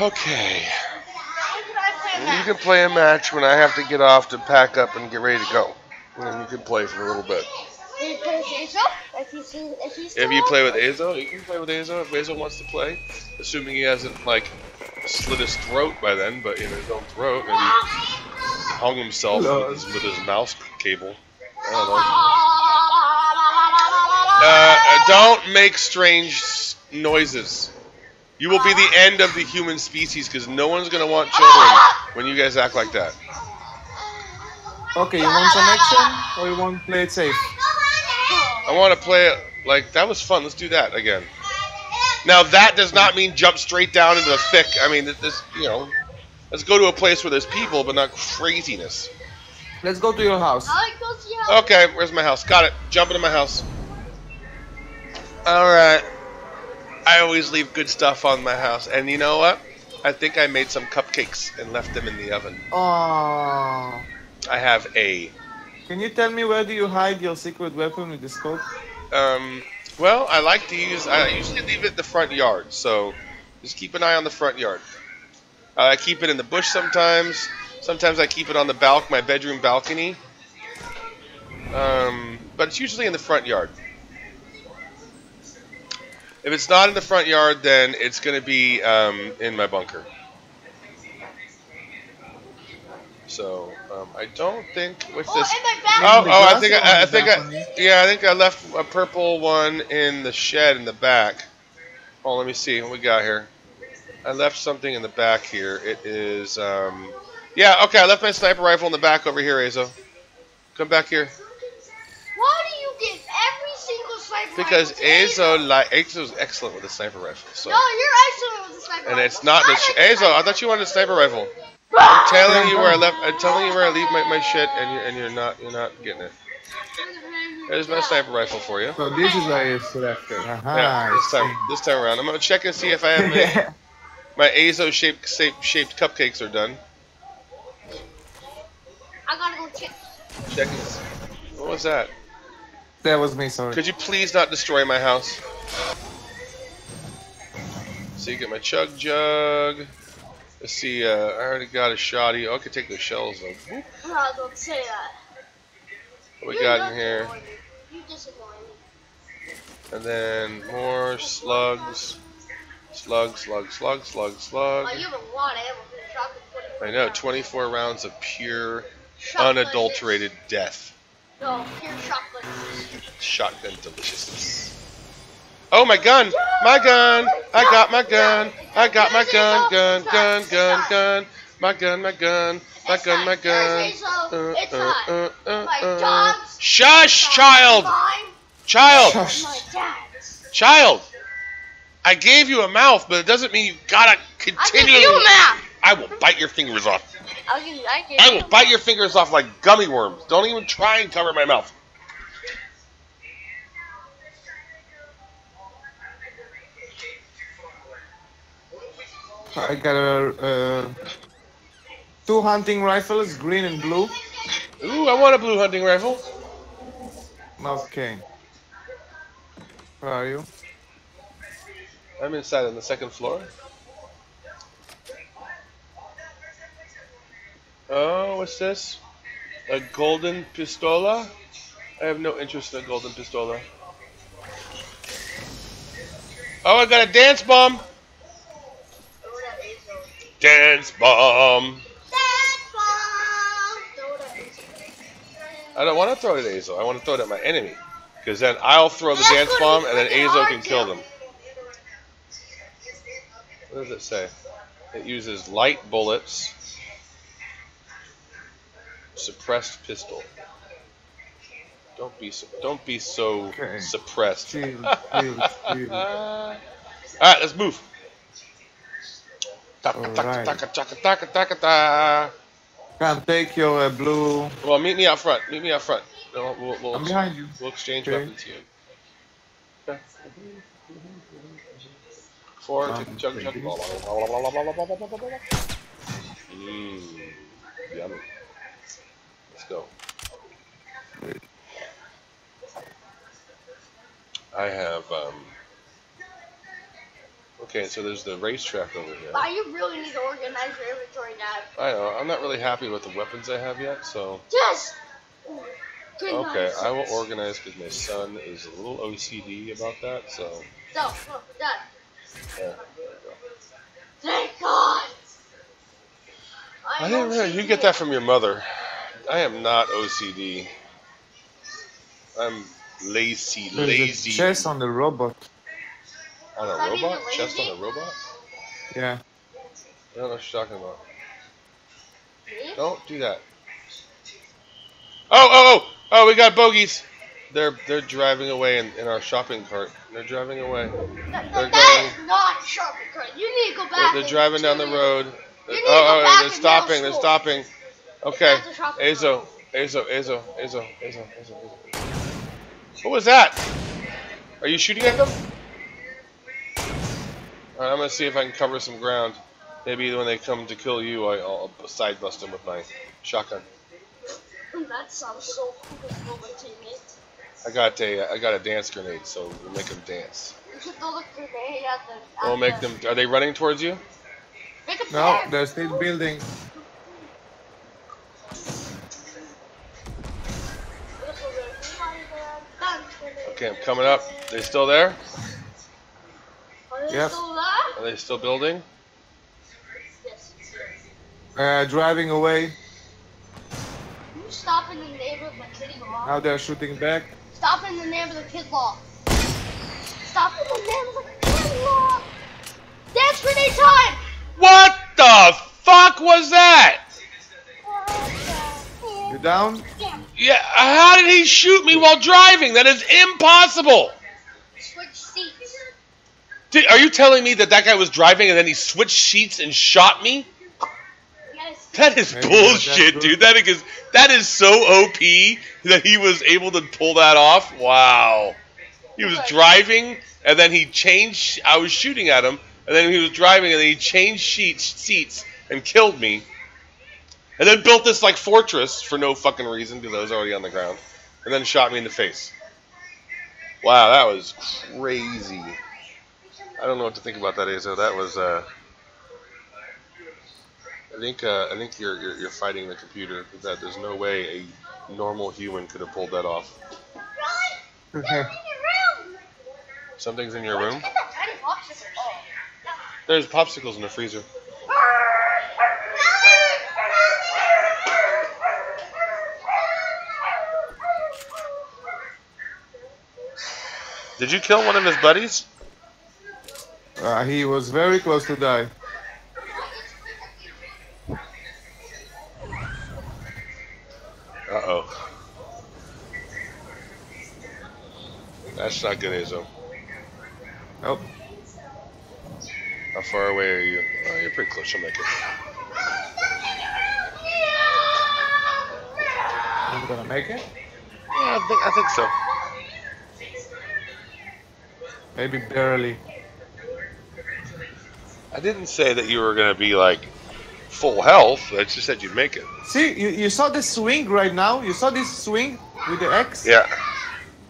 Okay. When can I play a You can play a match when I have to get off to pack up and get ready to go. And then you can play for a little bit. Can you play with Azoh? If he's, if he's still If you play with Azoh, you can play with Azoh if Azoh wants to play. Assuming he hasn't, like, slit his throat by then, but in his own throat. Maybe hung himself with his, with his mouse cable. I don't know. Uh, uh, don't make strange noises. You will be the end of the human species because no one's going to want children when you guys act like that. Okay, you want some action or you want to play it safe? I want to play it like that was fun. Let's do that again. Now that does not mean jump straight down into the thick. I mean, this you know, let's go to a place where there's people, but not craziness. Let's go to your house. I like go see how. Okay, where's my house? Got it. Jump into my house. All right. I always leave good stuff on my house, and you know what? I think I made some cupcakes and left them in the oven. Oh. I have a Can you tell me where do you hide your secret weapon with the scope? Um, well, I like to use. I usually leave it in the front yard, so just keep an eye on the front yard. Uh, I keep it in the bush sometimes. Sometimes I keep it on the balc, my bedroom balcony. Um, but it's usually in the front yard. If it's not in the front yard, then it's going to be um, in my bunker. So um, I don't think with Oh, this. in my back. Oh, oh, I think I, I think I, yeah, I think I left a purple one in the shed in the back. Oh, let me see what we got here. I left something in the back here. It is, um, yeah, okay. I left my sniper rifle in the back over here, Azoh. Come back here Why do you get every single sniper because rifle? It's Azoh like Azoh's excellent with a sniper rifle. So, No, you're excellent with the sniper and rifle. it's not the like Azoh. I thought you wanted a sniper rifle. rifle. I'm telling you where I left. I'm telling you where I leave my, my shit, and you and you're not you're not getting it. There's my sniper rifle for you. So this is where it's left. Aha, Yeah, this time, this time around. I'm gonna check and see if I have my, my Azoh shaped shaped, shaped cupcakes are done. I gotta go check. Check. What was that? That was me, sorry. Could you please not destroy my house? So you get my chug jug. Let's see. Uh, I already got a shoddy. Oh, I could take the shells though. Whoop. I'm not say that. What we You got in just here? annoy me. You just annoy me. And then more slugs. Slug, slug, slug, slug, slug. Oh, you have a lot of ammo for the shotgun. I know. 24 rounds of pure, unadulterated death. No, pure shotgun. Shotgun deliciousness. Oh, my gun! My gun! I got my gun! I got my gun, gun, gun, gun, gun. My gun, my gun, my gun, my gun. Uh, It's uh, uh, uh, My uh. dog's. Shush, child! Child! Shush. My dad's. Child! I gave you a mouth, but it doesn't mean you gotta I give continue. you a map. I will bite your fingers off. I'll give you. I give I will bite your fingers off like gummy worms. Don't even try and cover my mouth. I got a, uh, two hunting rifles, green and blue. Ooh, I want a blue hunting rifle. Okay. Where are you? I'm inside on the second floor. Oh, what's this? A golden pistola? I have no interest in a golden pistola. Oh, I got a dance bomb! Dance bomb! I don't want to throw it at Azoh. I want to throw it at my enemy. Because then I'll throw the dance bomb and then Azoh can kill them. What does it say? It uses light bullets, suppressed pistol. Don't be so, don't be so okay. suppressed. All right, let's move. Come take your uh, blue. Well, meet me out front. Meet me out front. We'll, we'll, we'll I'm behind you. We'll exchange okay. weapons here. Four, chug, chug, chug. Mmm, yummy. Go. I have, um. Okay, so there's the racetrack over here. Wow, you really need to organize your inventory now. I know. I'm not really happy with the weapons I have yet, so. Yes! Good Okay. I will organize because my son is a little OCD about that, so. No, no, done. Yeah. Thank God! I didn't realize you get that from your mother. I am not OCD. I'm lazy, There's lazy. a chest on the robot. On a robot? you're Chest on lazy? a robot? Yeah. I don't know what you're talking about. Me? Don't do that. Oh, oh, oh! Oh, we got bogeys! They're they're driving away in, in our shopping cart. They're driving away. That, They're that, that going- is not shopping cart. You need to go They're, back. they're driving down the road. You oh, need to oh, go oh, back they're stopping. They're school. stopping. Okay. not the shopping Azoh, Azoh, Azoh, Azoh, Azoh, Azoh, Azoh. What was that? Are you shooting at them? Alright, I'm gonna see if I can cover some ground. Maybe when they come to kill you, I, I'll side bust them with my shotgun. That sounds so cool for my teammate. I got a I got a dance grenade, so we'll make them dance. You should throw the grenade at the. At We'll make them. Are they running towards you? No, there. they're still building. Okay, I'm coming up. They still there? Are they Yep. still there? Are they still building? Uh, driving away. You stop in the name of the kid law. Now they're shooting back. Stop in the name of the kid law. Stop in the name of the kid law. Dance grenade time. What the fuck was that? Uh, uh, uh, you down? Yeah, how did he shoot me while driving? That is impossible. Switch seats. Did, are you telling me that that guy was driving and then he switched sheets and shot me? Yes. That is Maybe not that bullshit, dude. That is that is so OP that he was able to pull that off. Wow. He was driving and then he changed. I was shooting at him and then he was driving and then he changed sheets seats and killed me. And then built this like fortress for no fucking reason because I was already on the ground. And then shot me in the face. Wow, that was crazy. I don't know what to think about that, Azoh. That was uh I think uh, I think you're, you're you're fighting the computer. That there's no way a normal human could have pulled that off. Run. Get in your room. Something's in your room. Get that tiny box. There's popsicles in the freezer. Did you kill one of his buddies? Uh, he was very close to die. Uh oh. That's not good, Azoh. Oh, How far away are you? Oh, you're pretty close. You'll make it. I'm gonna make it. Yeah, I think I think so. Maybe barely. I didn't say that you were gonna be like full health. I just said you'd make it. See, you, you saw the swing right now? You saw this swing with the X? Yeah.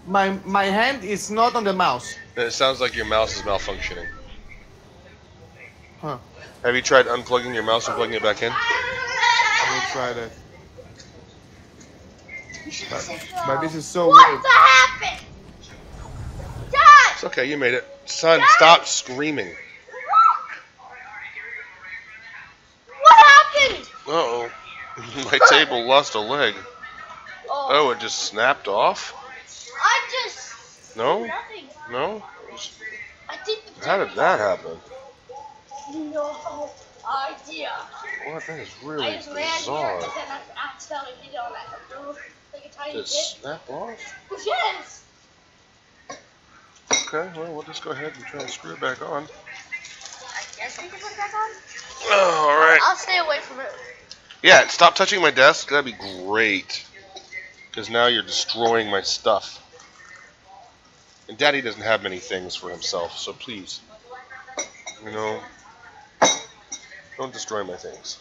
My my hand is not on the mouse. And it sounds like your mouse is malfunctioning. Huh. Have you tried unplugging your mouse and plugging it back in? I will try that. But, but this is so What weird. the happened? Dad! It's okay. You made it. Son, stop screaming. What happened? Uh oh. My table lost a leg. Oh, Oh, it just snapped off? I just No? nothing. No? I think How did that happen? No idea. What? That is I really just ran here bizarre. and then I accidentally hit it on that like a tiny Did it snap off? Yes. Okay, well, we'll just go ahead and try and screw it back on. Yes, we can put it back on. Oh, all right. I'll stay away from it. Yeah, stop touching my desk. That'd be great. Because now you're destroying my stuff. And Daddy doesn't have many things for himself, so please, you know, don't destroy my things.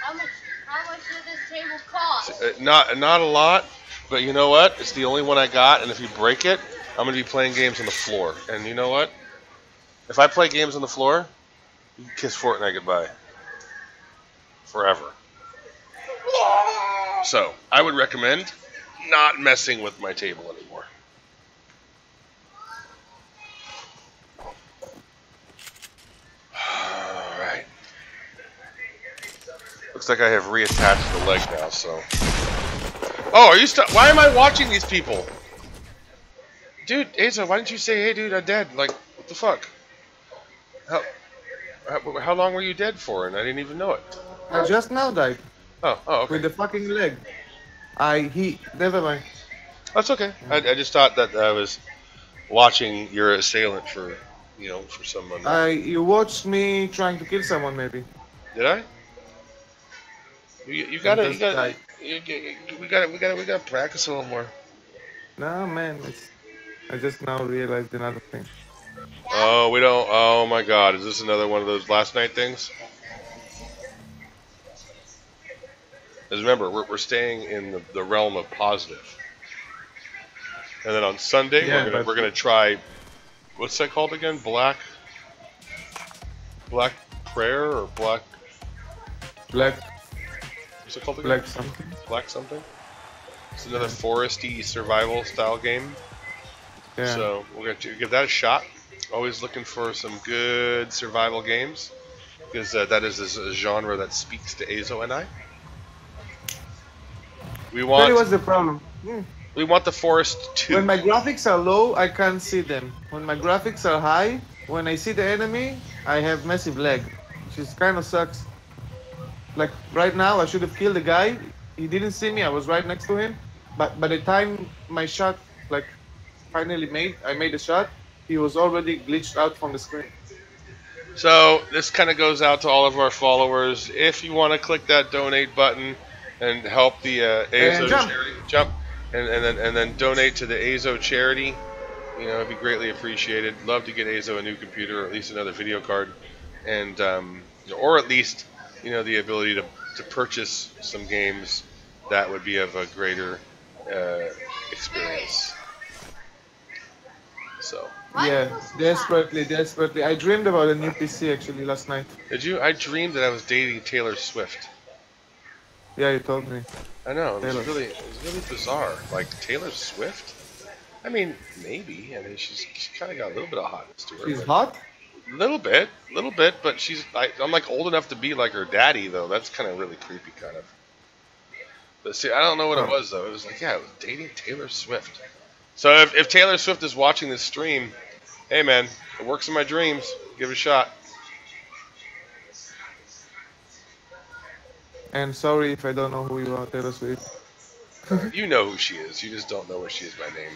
How much? How much did this table cost? Uh, not not a lot, but you know what? It's the only one I got, and if you break it, I'm gonna be playing games on the floor. And you know what? If I play games on the floor, you can kiss Fortnite goodbye. Forever. So, I would recommend not messing with my table anymore. Alright. Looks like I have reattached the leg now, so. Oh, are you st- Why am I watching these people? Dude, Azoh, why didn't you say, hey, dude, I'm dead? Like, what the fuck? How, how, how long were you dead for? And I didn't even know it. I just now died Oh, oh, okay. with the fucking leg. I he never mind. That's okay. I, I just thought that I was watching your assailant for, you know, for someone. I you watched me trying to kill someone maybe. Did I? You, you gotta, you gotta, you, you, we gotta, we gotta, we gotta practice a little more. No man, it's, I just now realized another thing. Oh, we don't. Oh my God, is this another one of those last night things? Because remember, we're, we're staying in the, the realm of positive. And then on Sunday, Yeah, we're gonna we're gonna try. What's that called again? Black. Black prayer or black? Black What's it called again? black something. Black something. It's another foresty survival style game. Yeah. So we're going to give that a shot. Always looking for some good survival games because uh, that is a, a genre that speaks to Azoh and I. We want what's the problem? Hmm. we want the forest two. When my graphics are low, I can't see them. When my graphics are high, when I see the enemy, I have massive lag, which is kind of sucks. Like right now, I should have killed the guy. He didn't see me. I was right next to him. But by the time my shot, like, finally made, I made a shot, he was already glitched out from the screen. So this kind of goes out to all of our followers. If you want to click that donate button and help the uh, Azoh And jump. charity, jump, and, and then and then donate to the Azoh charity, you know, it'd be greatly appreciated. Love to get Azoh a new computer or at least another video card, and um, or at least you know the ability to to purchase some games that would be of a greater uh, experience. So, Why yeah, was that? desperately, desperately. I dreamed about a new PC actually last night. did you? I dreamed that I was dating Taylor Swift. Yeah, you told me. I know. It was really, it was really bizarre. Like Taylor Swift. I mean, maybe. I mean, she's, she's kind of got a little bit of hotness to her. She's but- hot. little bit, little bit. But she's, I, I'm like old enough to be like her daddy, though. That's kind of really creepy, kind of. But see, I don't know what it was though. It was like, yeah, it was dating Taylor Swift. So if, if Taylor Swift is watching this stream, hey man, it works in my dreams. Give it a shot. And sorry if I don't know who you are, Taylor Swift. You know who she is. You just don't know what she is by name.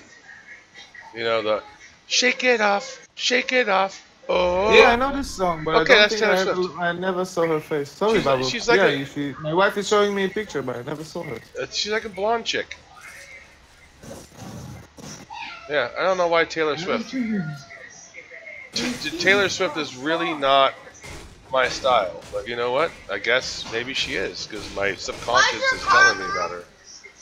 You know the shake it off, shake it off. Oh. Yeah, I know this song, but Okay, I don't think I, Taylor have, Swift. I never saw her face. Sorry, She's- Babu. she's like yeah, a- you see, my wife is showing me a picture, but I never saw her. Uh, She's like a blonde chick. Yeah, I don't know why Taylor Swift. T- T- Taylor Swift is really not my style, but you know what? I guess maybe she is because my subconscious Why is there is a car telling me about her.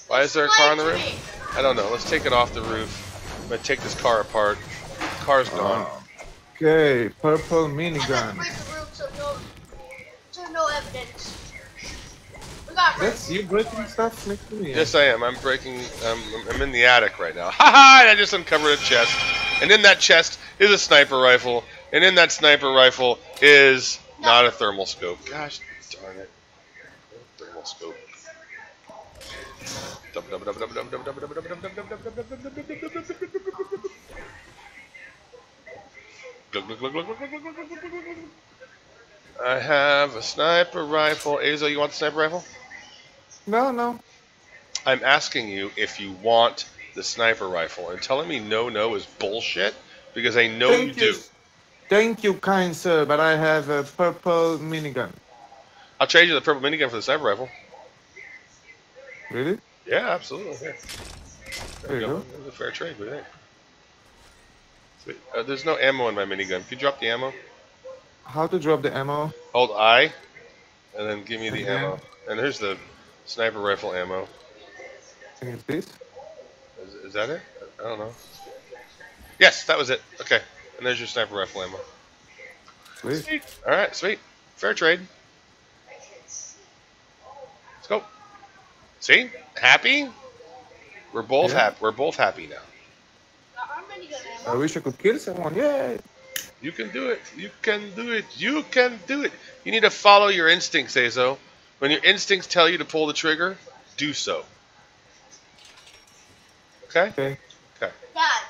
Why is there a car on the roof? I don't know. Let's take it off the roof. I'm gonna take this car apart. Car's ah. gone. Okay, purple I had to minigun. break the roof so no, so no evidence. We got That's you breaking stuff next to me. Yes, I am. I'm breaking. Um, I'm in the attic right now. Ha ha! I just uncovered a chest, and in that chest is a sniper rifle, and in that sniper rifle is not a thermal scope. Gosh darn it! Thermal scope. I have a sniper rifle. Azoh, you want the sniper rifle? No, no. I'm asking you if you want the sniper rifle, and telling me no, no is bullshit because I know Thank you do. Thank you, kind sir, but I have a purple minigun. I'll trade you the purple minigun for the sniper rifle. Really? Yeah, absolutely. Here. There you go. Was a fair trade, do think? Sweet. Uh, there's no ammo in my minigun. Could you drop the ammo? How to drop the ammo? Hold I, and then give me the Okay. ammo. And here's the sniper rifle ammo. I think it's this. Is, is that it? I don't know. Yes, that was it. Okay. And there's your sniper rifle ammo. Sweet. Sweet. All right, sweet. Fair trade. Let's go. See? Happy? We're both Yeah. happy. We're both happy now. I'm gonna go I ammo. wish I could kill someone. Yay! You can do it. You can do it. You can do it. You need to follow your instincts, Azoh. When your instincts tell you to pull the trigger, do so. Okay? Okay. Dad.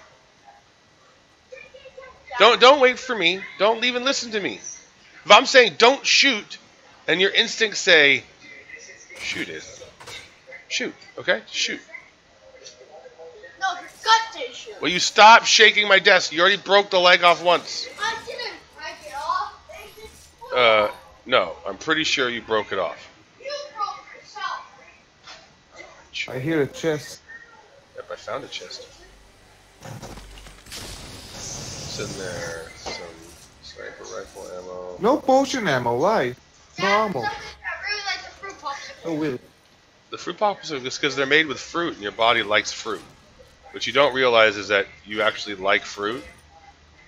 Don't don't wait for me. Don't even listen to me. If I'm saying don't shoot, and your instincts say shoot it, shoot. Okay, shoot. No, you got to shoot. Will you stop shaking my desk? You already broke the leg off once. I didn't break it off. Uh, no, I'm pretty sure you broke it off. you broke yourself. I hear a chest. Yep, I found a chest. What's in there? Some sniper rifle ammo. No potion ammo. Why? No ammo. I really like the fruit popsicle. Oh, will. The fruit pops is because they're made with fruit, and your body likes fruit. What you don't realize is that you actually like fruit.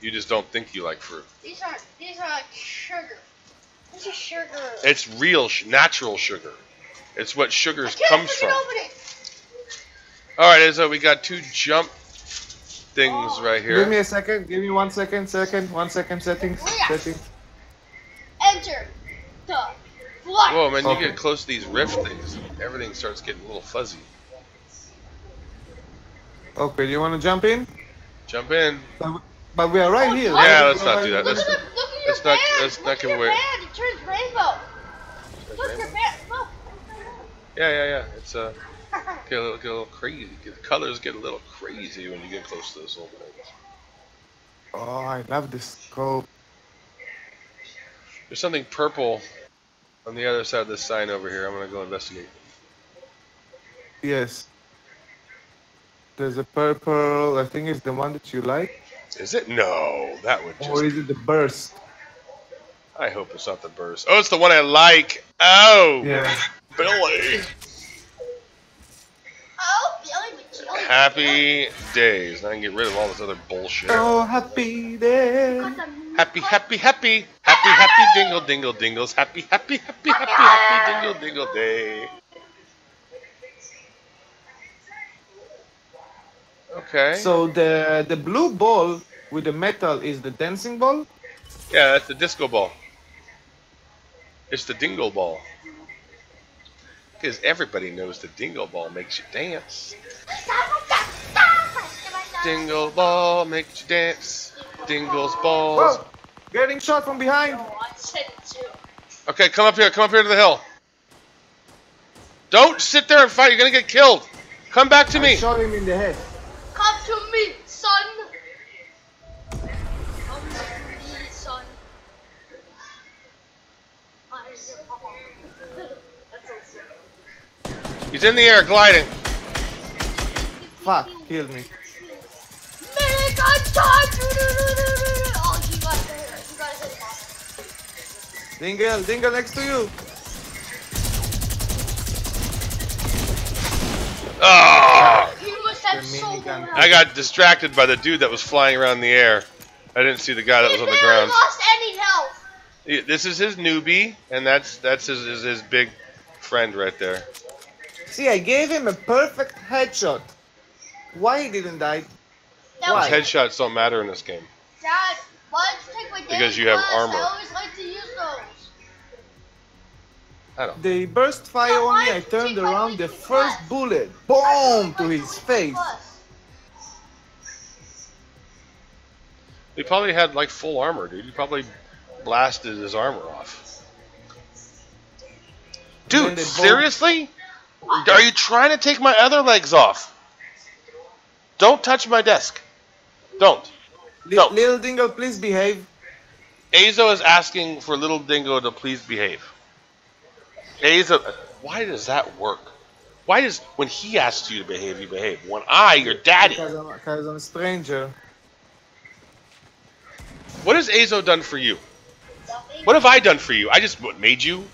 You just don't think you like fruit. These are these are like sugar. This is sugar. It's real, sh- natural sugar. It's what I sugars can't comes freaking from. open it. All right, so we got two jump things Oh. right Give me a second. Give me one second. Second. One second. Settings. Yeah. Settings. Enter the blood. Whoa, man! You Okay. get close to these rift things, everything starts getting a little fuzzy. Okay. Do you want to jump in? Jump in. But, but we are right here. Yeah, let's not do that. Look Let's- at the, look at let's your not- band. let's not look give at away- your. It turns rainbow. Look your band. Look. Yeah, yeah, yeah. It's uh, get a little, get a little crazy. Get, the colors get a little crazy when you get close to this little thing. Oh, I love this scope. There's something purple on the other side of this sign over here. I'm gonna go investigate. Yes. There's a purple. I think it's the one that you like. Is it? No, that would Or is it the burst? I hope it's not the burst. Oh, it's the one I like. Oh, Yeah. Billy. Happy days. Now I can get rid of all this other bullshit. Oh, happy day. Got the- Happy, happy, happy, happy, happy, dingle, dingle, dingles. Happy, happy, happy, happy, happy, dingle, dingle day. Okay. So the the blue ball with the metal is the dancing ball. Yeah, that's the disco ball. It's the dingle ball. Because everybody knows the dingle ball makes you dance. Dingle ball makes you dance. Dingles balls. Whoa! Getting shot from behind. I said it too. Okay, come up here. Come up here to the hill. Don't sit there and fight. You're gonna get killed. Come back to I me. shot him in the head. Come to me, son. Come to me, son. I am your papa. That's so sick. He's in the air, gliding. Fuck, killed me. Minigun time! Oh, you got it. You got it. Dingle, Dingle next to you. Ah! You must have The so I got distracted by the dude that was flying around the air. I didn't see the guy that was on the ground. lost any health. This is his newbie, and that's that's his, his his big friend right there. See, I gave him a perfect headshot. Why he didn't die? That Why? Headshots don't matter in this game. Dad, why did you take my dad's Because you have glass? armor. I always like to use those. I don't. They burst fire Now, on me. I turned around. The weekly first class? bullet, boom, always to his face. plus. He probably had like full armor, dude. He probably blasted his armor off. Dude, they both- seriously? Are you trying to take my other legs off? Don't touch my desk. Don't. No. Little Dingo, please behave. Azoh is asking for little Dingo to please behave. Azoh, why does that work? Why does when he asks you to behave, you behave? When I, your daddy, Because I'm, because I'm a stranger. what has Azoh done for you? What have I done for you? I just what, made you,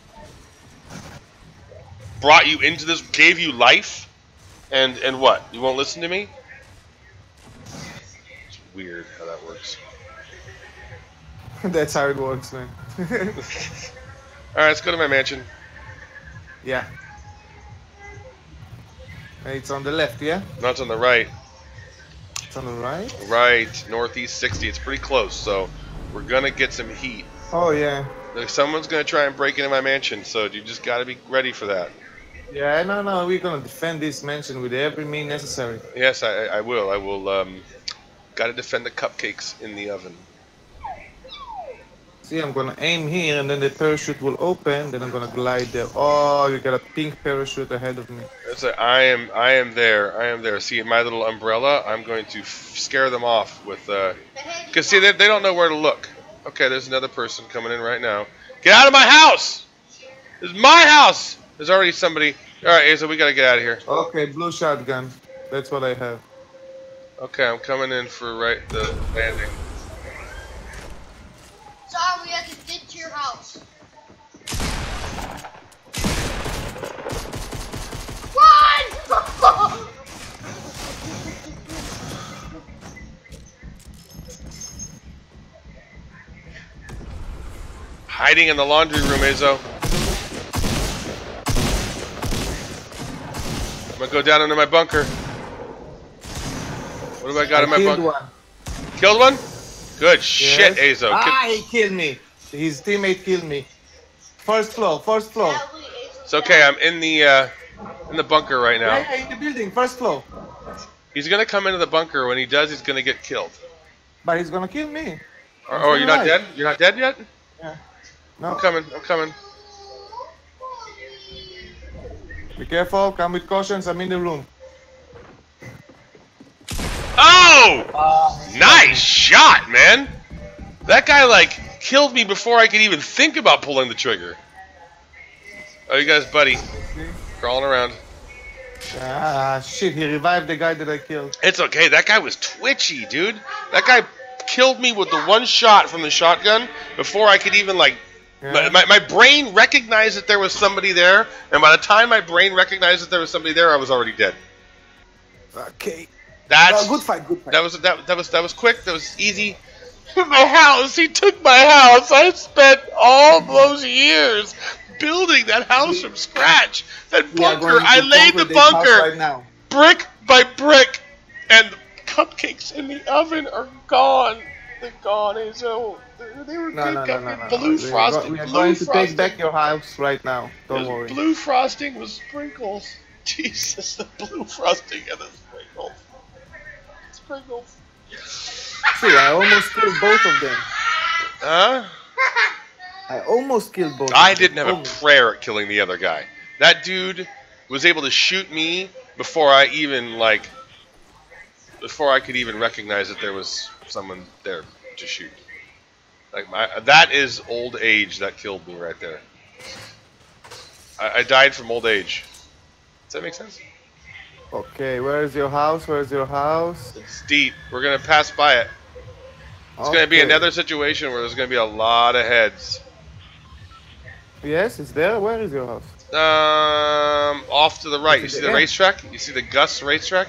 brought you into this, gave you life, and and what? You won't listen to me? It's weird how that works. That's how it works, man. All right, let's go to my mansion. yeah. It's on the left, yeah? No, it's on the right. It's on the right? Right, northeast 60. It's pretty close, so we're gonna get some heat. Oh, yeah. Like, Someone's gonna try and break into my mansion, so you just gotta be ready for that. Yeah, no, no, we're gonna defend this mansion with every means necessary. Yes, I, I will. I will. Um, gotta defend the cupcakes in the oven. See, I'm gonna aim here, and then the parachute will open. Then I'm gonna glide there. Oh, you got a pink parachute ahead of me. It's a, I am. I am there. I am there. See my little umbrella. I'm going to f- scare them off with. Uh, Cause see, they, they don't know where to look. Okay, there's another person coming in right now. Get out of my house! This is my house. There's already somebody. All right, Azoh, we gotta get out of here. Okay, blue shotgun. That's what I have. Okay, I'm coming in for right the landing. Sorry, we had to get to your house. Run! Hiding in the laundry room, Azoh. I'm gonna go down into my bunker. What have I got in my killed bunker? one. Killed one? Good shit, Yes. Azoh. Ah, he killed me. His teammate killed me. First floor, first floor. Yeah, we- Ace It's okay. I'm in the uh, in the bunker right now. Yeah, yeah, in the building, first floor. He's gonna come into the bunker. When he does, he's gonna get killed. But he's gonna kill me. Or, oh, you're not dead? You're not dead yet? No, I'm coming. I'm coming. Be careful. Come with cautions. I'm in the room. Oh! Nice shot, man. That guy like killed me before I could even think about pulling the trigger. Oh, you guys, buddy, crawling around. Ah, shit. He revived the guy that I killed. It's okay. That guy was twitchy, dude. That guy killed me with the one shot from the shotgun before I could even like. Yeah. My, my, my brain recognized that there was somebody there, and by the time my brain recognized that there was somebody there, I was already dead. Okay. That's Oh, good fight. Good fight. that was that, that was that was quick. That was easy. my house. He took my house. I spent all those years building that house from scratch. That bunker. I laid the bunker right now. brick by brick, and the cupcakes in the oven are gone. They're gone, They were No, good no, no, no, no. Blue We are, frosting. we are blue going to frosting. take back your house right now. Don't There's worry. Blue frosting with sprinkles. Jesus, the blue frosting and the sprinkles. Sprinkles. See, I almost killed both of them. Huh? I almost killed both. I didn't have a prayer at killing the other guy. That dude was able to shoot me before I even like before I could even recognize that there was someone there to shoot. Like my that is old age that killed me right there. I, I died from old age. Does that make sense? Okay, where is your house? Where is your house? It's deep. We're gonna pass by it. It's gonna be another situation where there's gonna be a lot of heads. Yes, it's there. Where is your house? Um, off to the right. You see the racetrack? You see the Gus racetrack?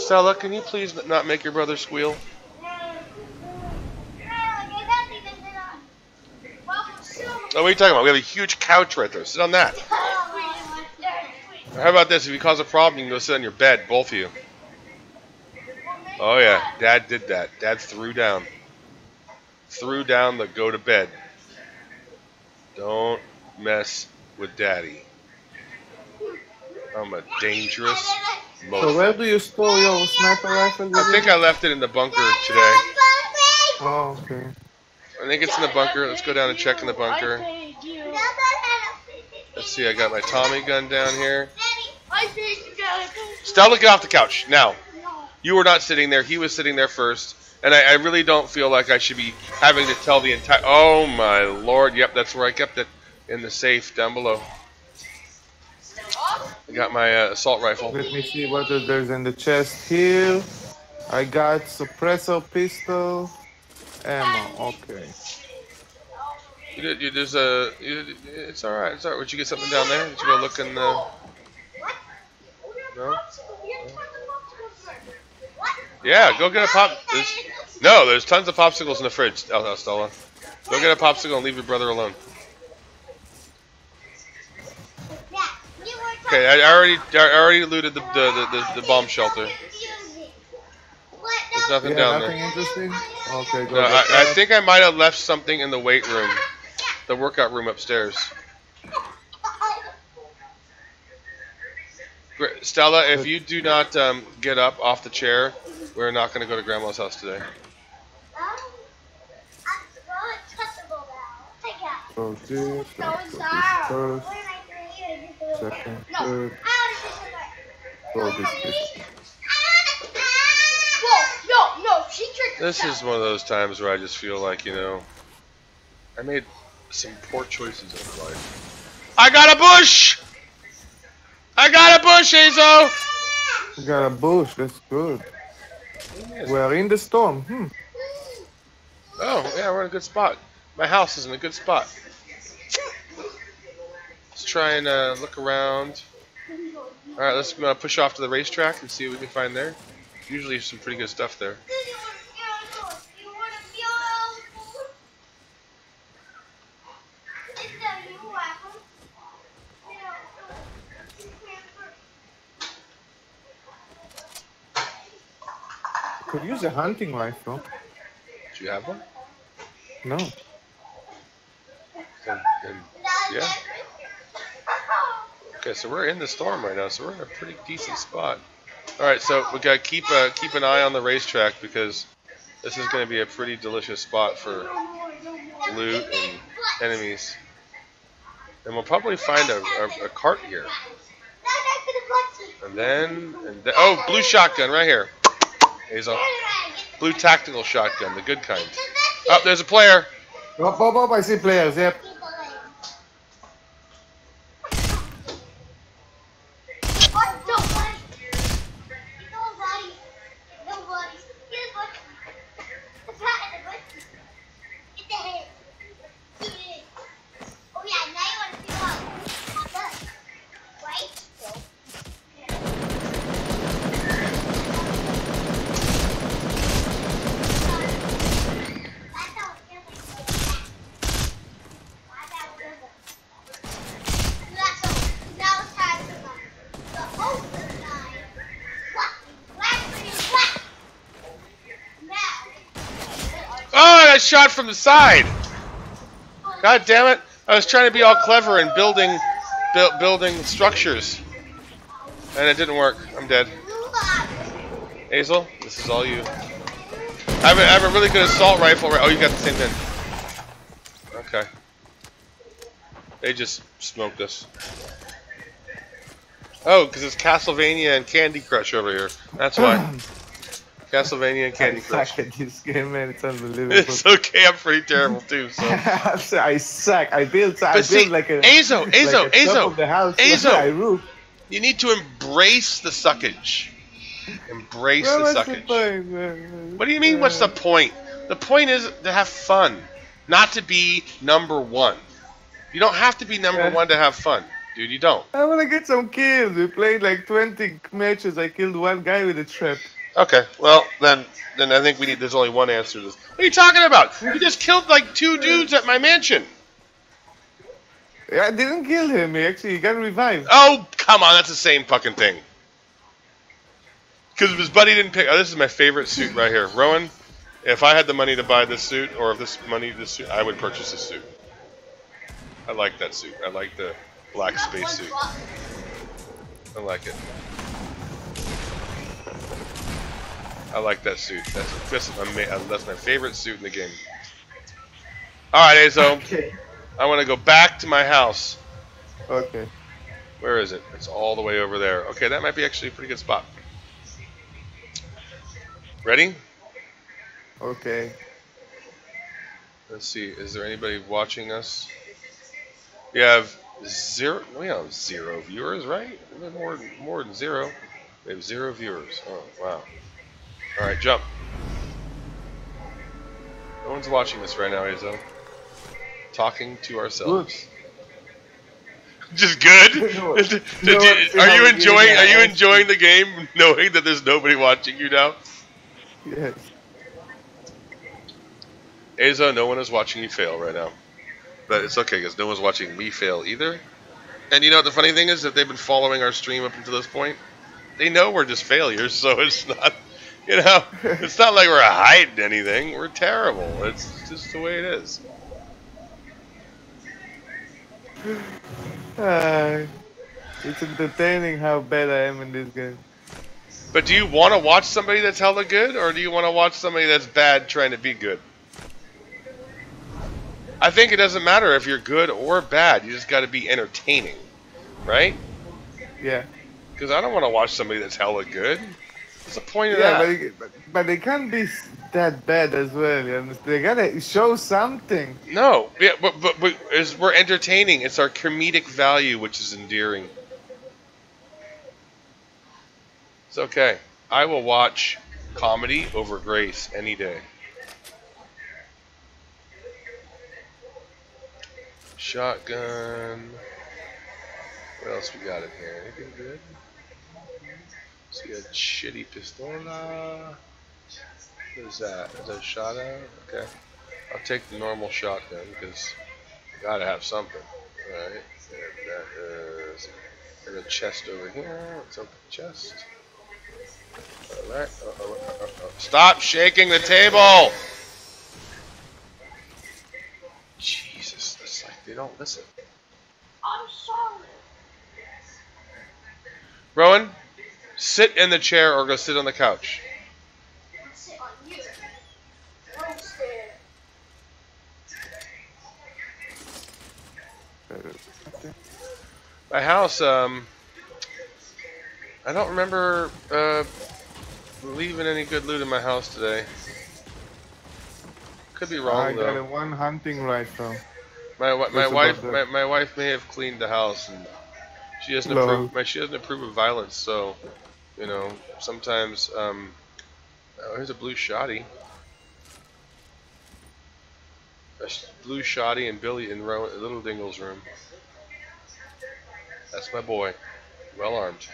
Stella, can you please not make your brother squeal? Oh, what are you talking about? We have a huge couch right there. Sit on that. How about this? If you cause a problem, you can go sit on your bed, both of you. Oh yeah, Dad did that. Dad threw down. Threw down the go to bed. Don't mess with Daddy. I'm a dangerous So where do you store your sniper rifle? I think I left it in the bunker today. Oh, okay. I think it's in the bunker. Let's go down and check in the bunker. Let's see. I got my Tommy gun down here. I paid you. Stella, get off the couch now. You were not sitting there. He was sitting there first. And I, I really don't feel like I should be having to tell the entire. Oh my lord! Yep, that's where I kept it in the safe down below. I got my uh, assault rifle. Let me see what there's in the chest here. I got suppressor pistol, ammo. Okay. You did, you, there's a. You, it's all right. It's all right. Would you get something down there? Did you go look in the? No. Yeah, go get a pop. There's, no, there's tons of popsicles in the fridge, El- El Stella. Go get a popsicle and leave your brother alone. Okay, I I already I already looted the the, the, the, the bomb shelter. There's nothing Yeah, down nothing there. interesting. Okay, go. No, I, I think I might have left something in the weight room, the workout room upstairs. Stella, if you do not um, get up off the chair, we're not going to go to Grandma's house today. So this, that's Go the first, second, third. So this, this. Whoa, no, no, she tricked This is one of those times where I just feel like, you know, I made some poor choices in life. I got a bush! I got a bush, Azoh! We got a bush. That's good. We're in the storm. Hmm. Oh, yeah, we're in a good spot. My house is in a good spot. Try and uh, look around. Alright, let's uh, push off to the racetrack and see what we can find there. Usually some pretty good stuff there. Could use a hunting rifle. Do you have one? No. Then, then, yeah. Okay, so we're in the storm right now, so we're in a pretty decent spot. Alright, so we gotta keep uh, keep an eye on the racetrack because this is gonna be a pretty delicious spot for loot and enemies. And we'll probably find a, a, a cart here. And then, and then, oh, blue shotgun right here. Hazel. Blue tactical shotgun, the good kind. Oh, there's a player. Up, up. I see players. Yep. From the side. God damn it! I was trying to be all clever and building, bu- building structures, and it didn't work. I'm dead. Hazel, this is all you. I have a, I have a really good assault rifle. Oh, you got the same thing. Okay. They just smoked us. Oh, because it's Castlevania and Candy Crush over here. That's why. Castlevania and Candy I Crush. suck at this game, man. It's unbelievable. It's okay. I'm pretty terrible too. So. I suck. I built. I But see, built like a. Azoh, Azoh, like a Azoh, the house. Azoh. I roof. You need to embrace the suckage. Embrace Well, the the suckage. man? What do you mean? What's the point? The point is to have fun, not to be number one. You don't have to be number Yeah. one to have fun, dude. You don't. I want to get some kills. We played like 20 matches. I killed one guy with a trap. Okay. Well, then, then I think we need. There's only one answer to this. What are you talking about? You just killed like two dudes at my mansion. Yeah, I didn't kill him. He actually got revived. Oh, come on. That's the same fucking thing. Because his buddy didn't pick. Oh, this is my favorite suit right here, Rowan. If I had the money to buy this suit, or if this money this suit, I would purchase this suit. I like that suit. I like the black space suit. I like it. I like that suit. That's that's, ama- uh, that's my favorite suit in the game. All right, Azoh. Okay. I want to go back to my house. Okay. Where is it? It's all the way over there. Okay, that might be actually a pretty good spot. Ready? Okay. Let's see. Is there anybody watching us? We have zero. We have zero viewers, right? More, more than zero. We have zero viewers. Oh, wow. All right, jump. No one's watching this right now, Azoh. Talking to ourselves. Just good. No- Did- did no you- are you enjoying? Are you enjoying the game, knowing that there's nobody watching you now? Yes. Azoh, no one is watching you fail right now. But it's okay because no one's watching me fail either. And you know what the funny thing is that they've been following our stream up until this point. They know we're just failures, so it's not, you know, it's not like we're hiding anything. We're terrible. It's just the way it is. Uh, it's entertaining how bad I am in this game. But do you want to watch somebody that's hella good, or do you want to watch somebody that's bad trying to be good? I think it doesn't matter if you're good or bad. You just got to be entertaining, right? Yeah. Because I don't want to watch somebody that's hella good. What's the point of Yeah, but, that? but but they can't be that bad as well. You understand? They gotta show something. no, yeah, but but, but is, we're entertaining. It's our comedic value which is endearing. It's okay. I will watch comedy over grace any day. Shotgun. What else we got in here? Anything good? See a shitty pistola. What is that? Is that a shotgun? Okay. I'll take the normal shotgun because you gotta have something. Alright. And that is and a chest over here. Let's open the chest. Alright. Uh, oh, oh, oh. Stop shaking the table! Jesus, it's like they don't listen. I'm sorry. Rowan, sit in the chair or go sit on the couch. Let's sit on you. Roasted. Okay. My house, um, I don't remember uh, leaving any good loot in my house today. Could be wrong I wrong got a though. one hunting rifle. My my That's wife my, my wife may have cleaned the house and she doesn't Hello. approve. My, she doesn't approve of violence, so you know sometimes. Um, oh, here's a blue shoddy. A blue shoddy and Billy in Ro- Little Dingle's room. That's my boy, well armed,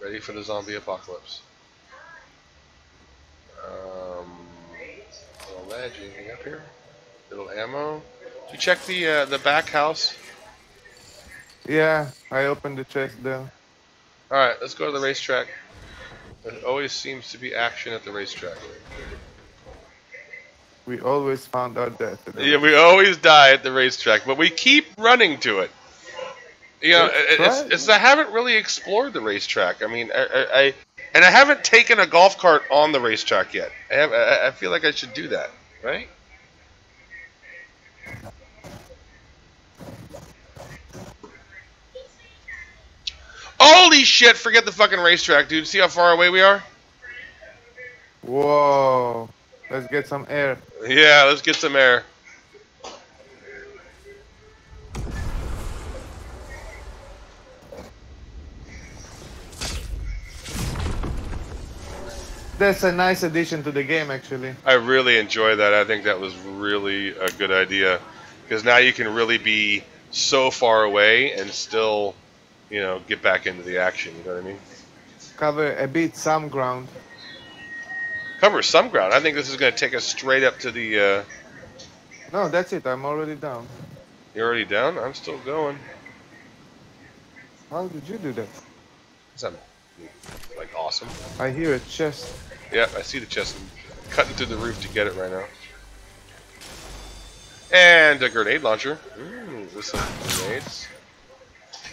ready for the zombie apocalypse. Um, little ledge, anything up here? Little ammo. Did you check the uh, the back house? Yeah, I opened the chest there. All right, let's go to the racetrack. There always seems to be action at the racetrack. We always found out that. Yeah, we always die at the racetrack, but we keep running to it. You know, That's it- it's, it's I haven't really explored the racetrack. I mean, I, I, I and I haven't taken a golf cart on the racetrack yet. I have. I, I feel like I should do that, right? Holy shit! Forget the fucking racetrack, dude. See how far away we are? Whoa. Let's get some air. Yeah, let's get some air. That's a nice addition to the game, actually. I really enjoy that. I think that was really a good idea because now you can really be so far away and still, you know, get back into the action. You know what I mean? Cover a bit some ground. Cover some ground. I think this is going to take us straight up to the. Uh, No, that's it. I'm already down. you're already down. I'm still going. How did you do that? Is that like awesome? I hear a chest. Yep, I see the chest. I'm cutting through the roof to get it right now. And a grenade launcher. Ooh, with some grenades.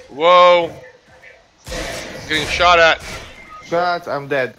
Whoa! Getting shot at. Shots, I'm dead.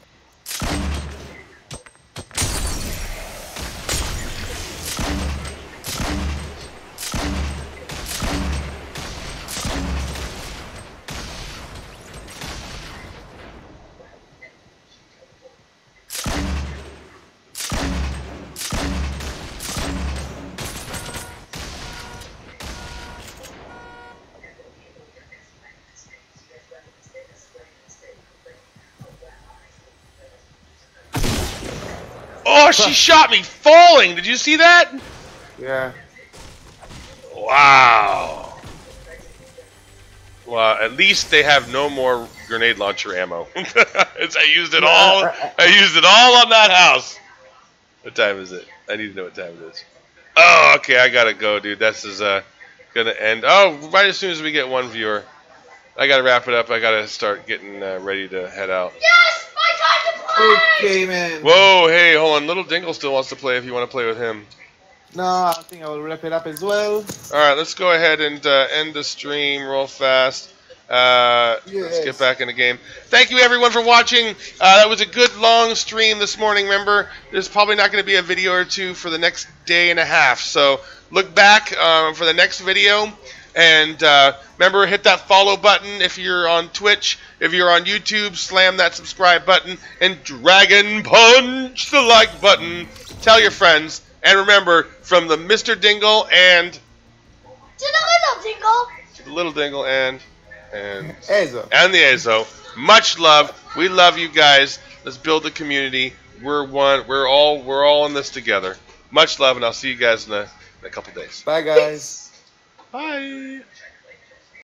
Oh, she shot me falling. Did you see that? Yeah. Wow. Well, at least they have no more grenade launcher ammo. I used it all. I used it all on that house. What time is it? I need to know what time it is. Oh, okay. I gotta go, dude. This is uh gonna end. Oh, right as soon as we get one viewer, I gotta wrap it up. I gotta start getting uh, ready to head out. Yes, my time to play. Okay, man. Whoa, hey, hold on. Little Dingle still wants to play. If you want to play with him. No, I think I will wrap it up as well. All right, let's go ahead and uh, end the stream real fast. Uh, Let's get back in the game. Thank you, everyone, for watching. Uh, that was a good long stream this morning. Remember, there's probably not going to be a video or two for the next day and a half. So look back um, for the next video. And uh, remember, hit that follow button if you're on Twitch. If you're on YouTube, slam that subscribe button and dragon punch the like button. Tell your friends. And remember, from the Mr. Dingle and To the little dingle. to the little Dingle and and Azoh. and the Azoh. Much love. We love you guys. Let's build the community. We're one. We're all. We're all in this together. Much love, and I'll see you guys in a, in a couple days. Bye, guys. Bye.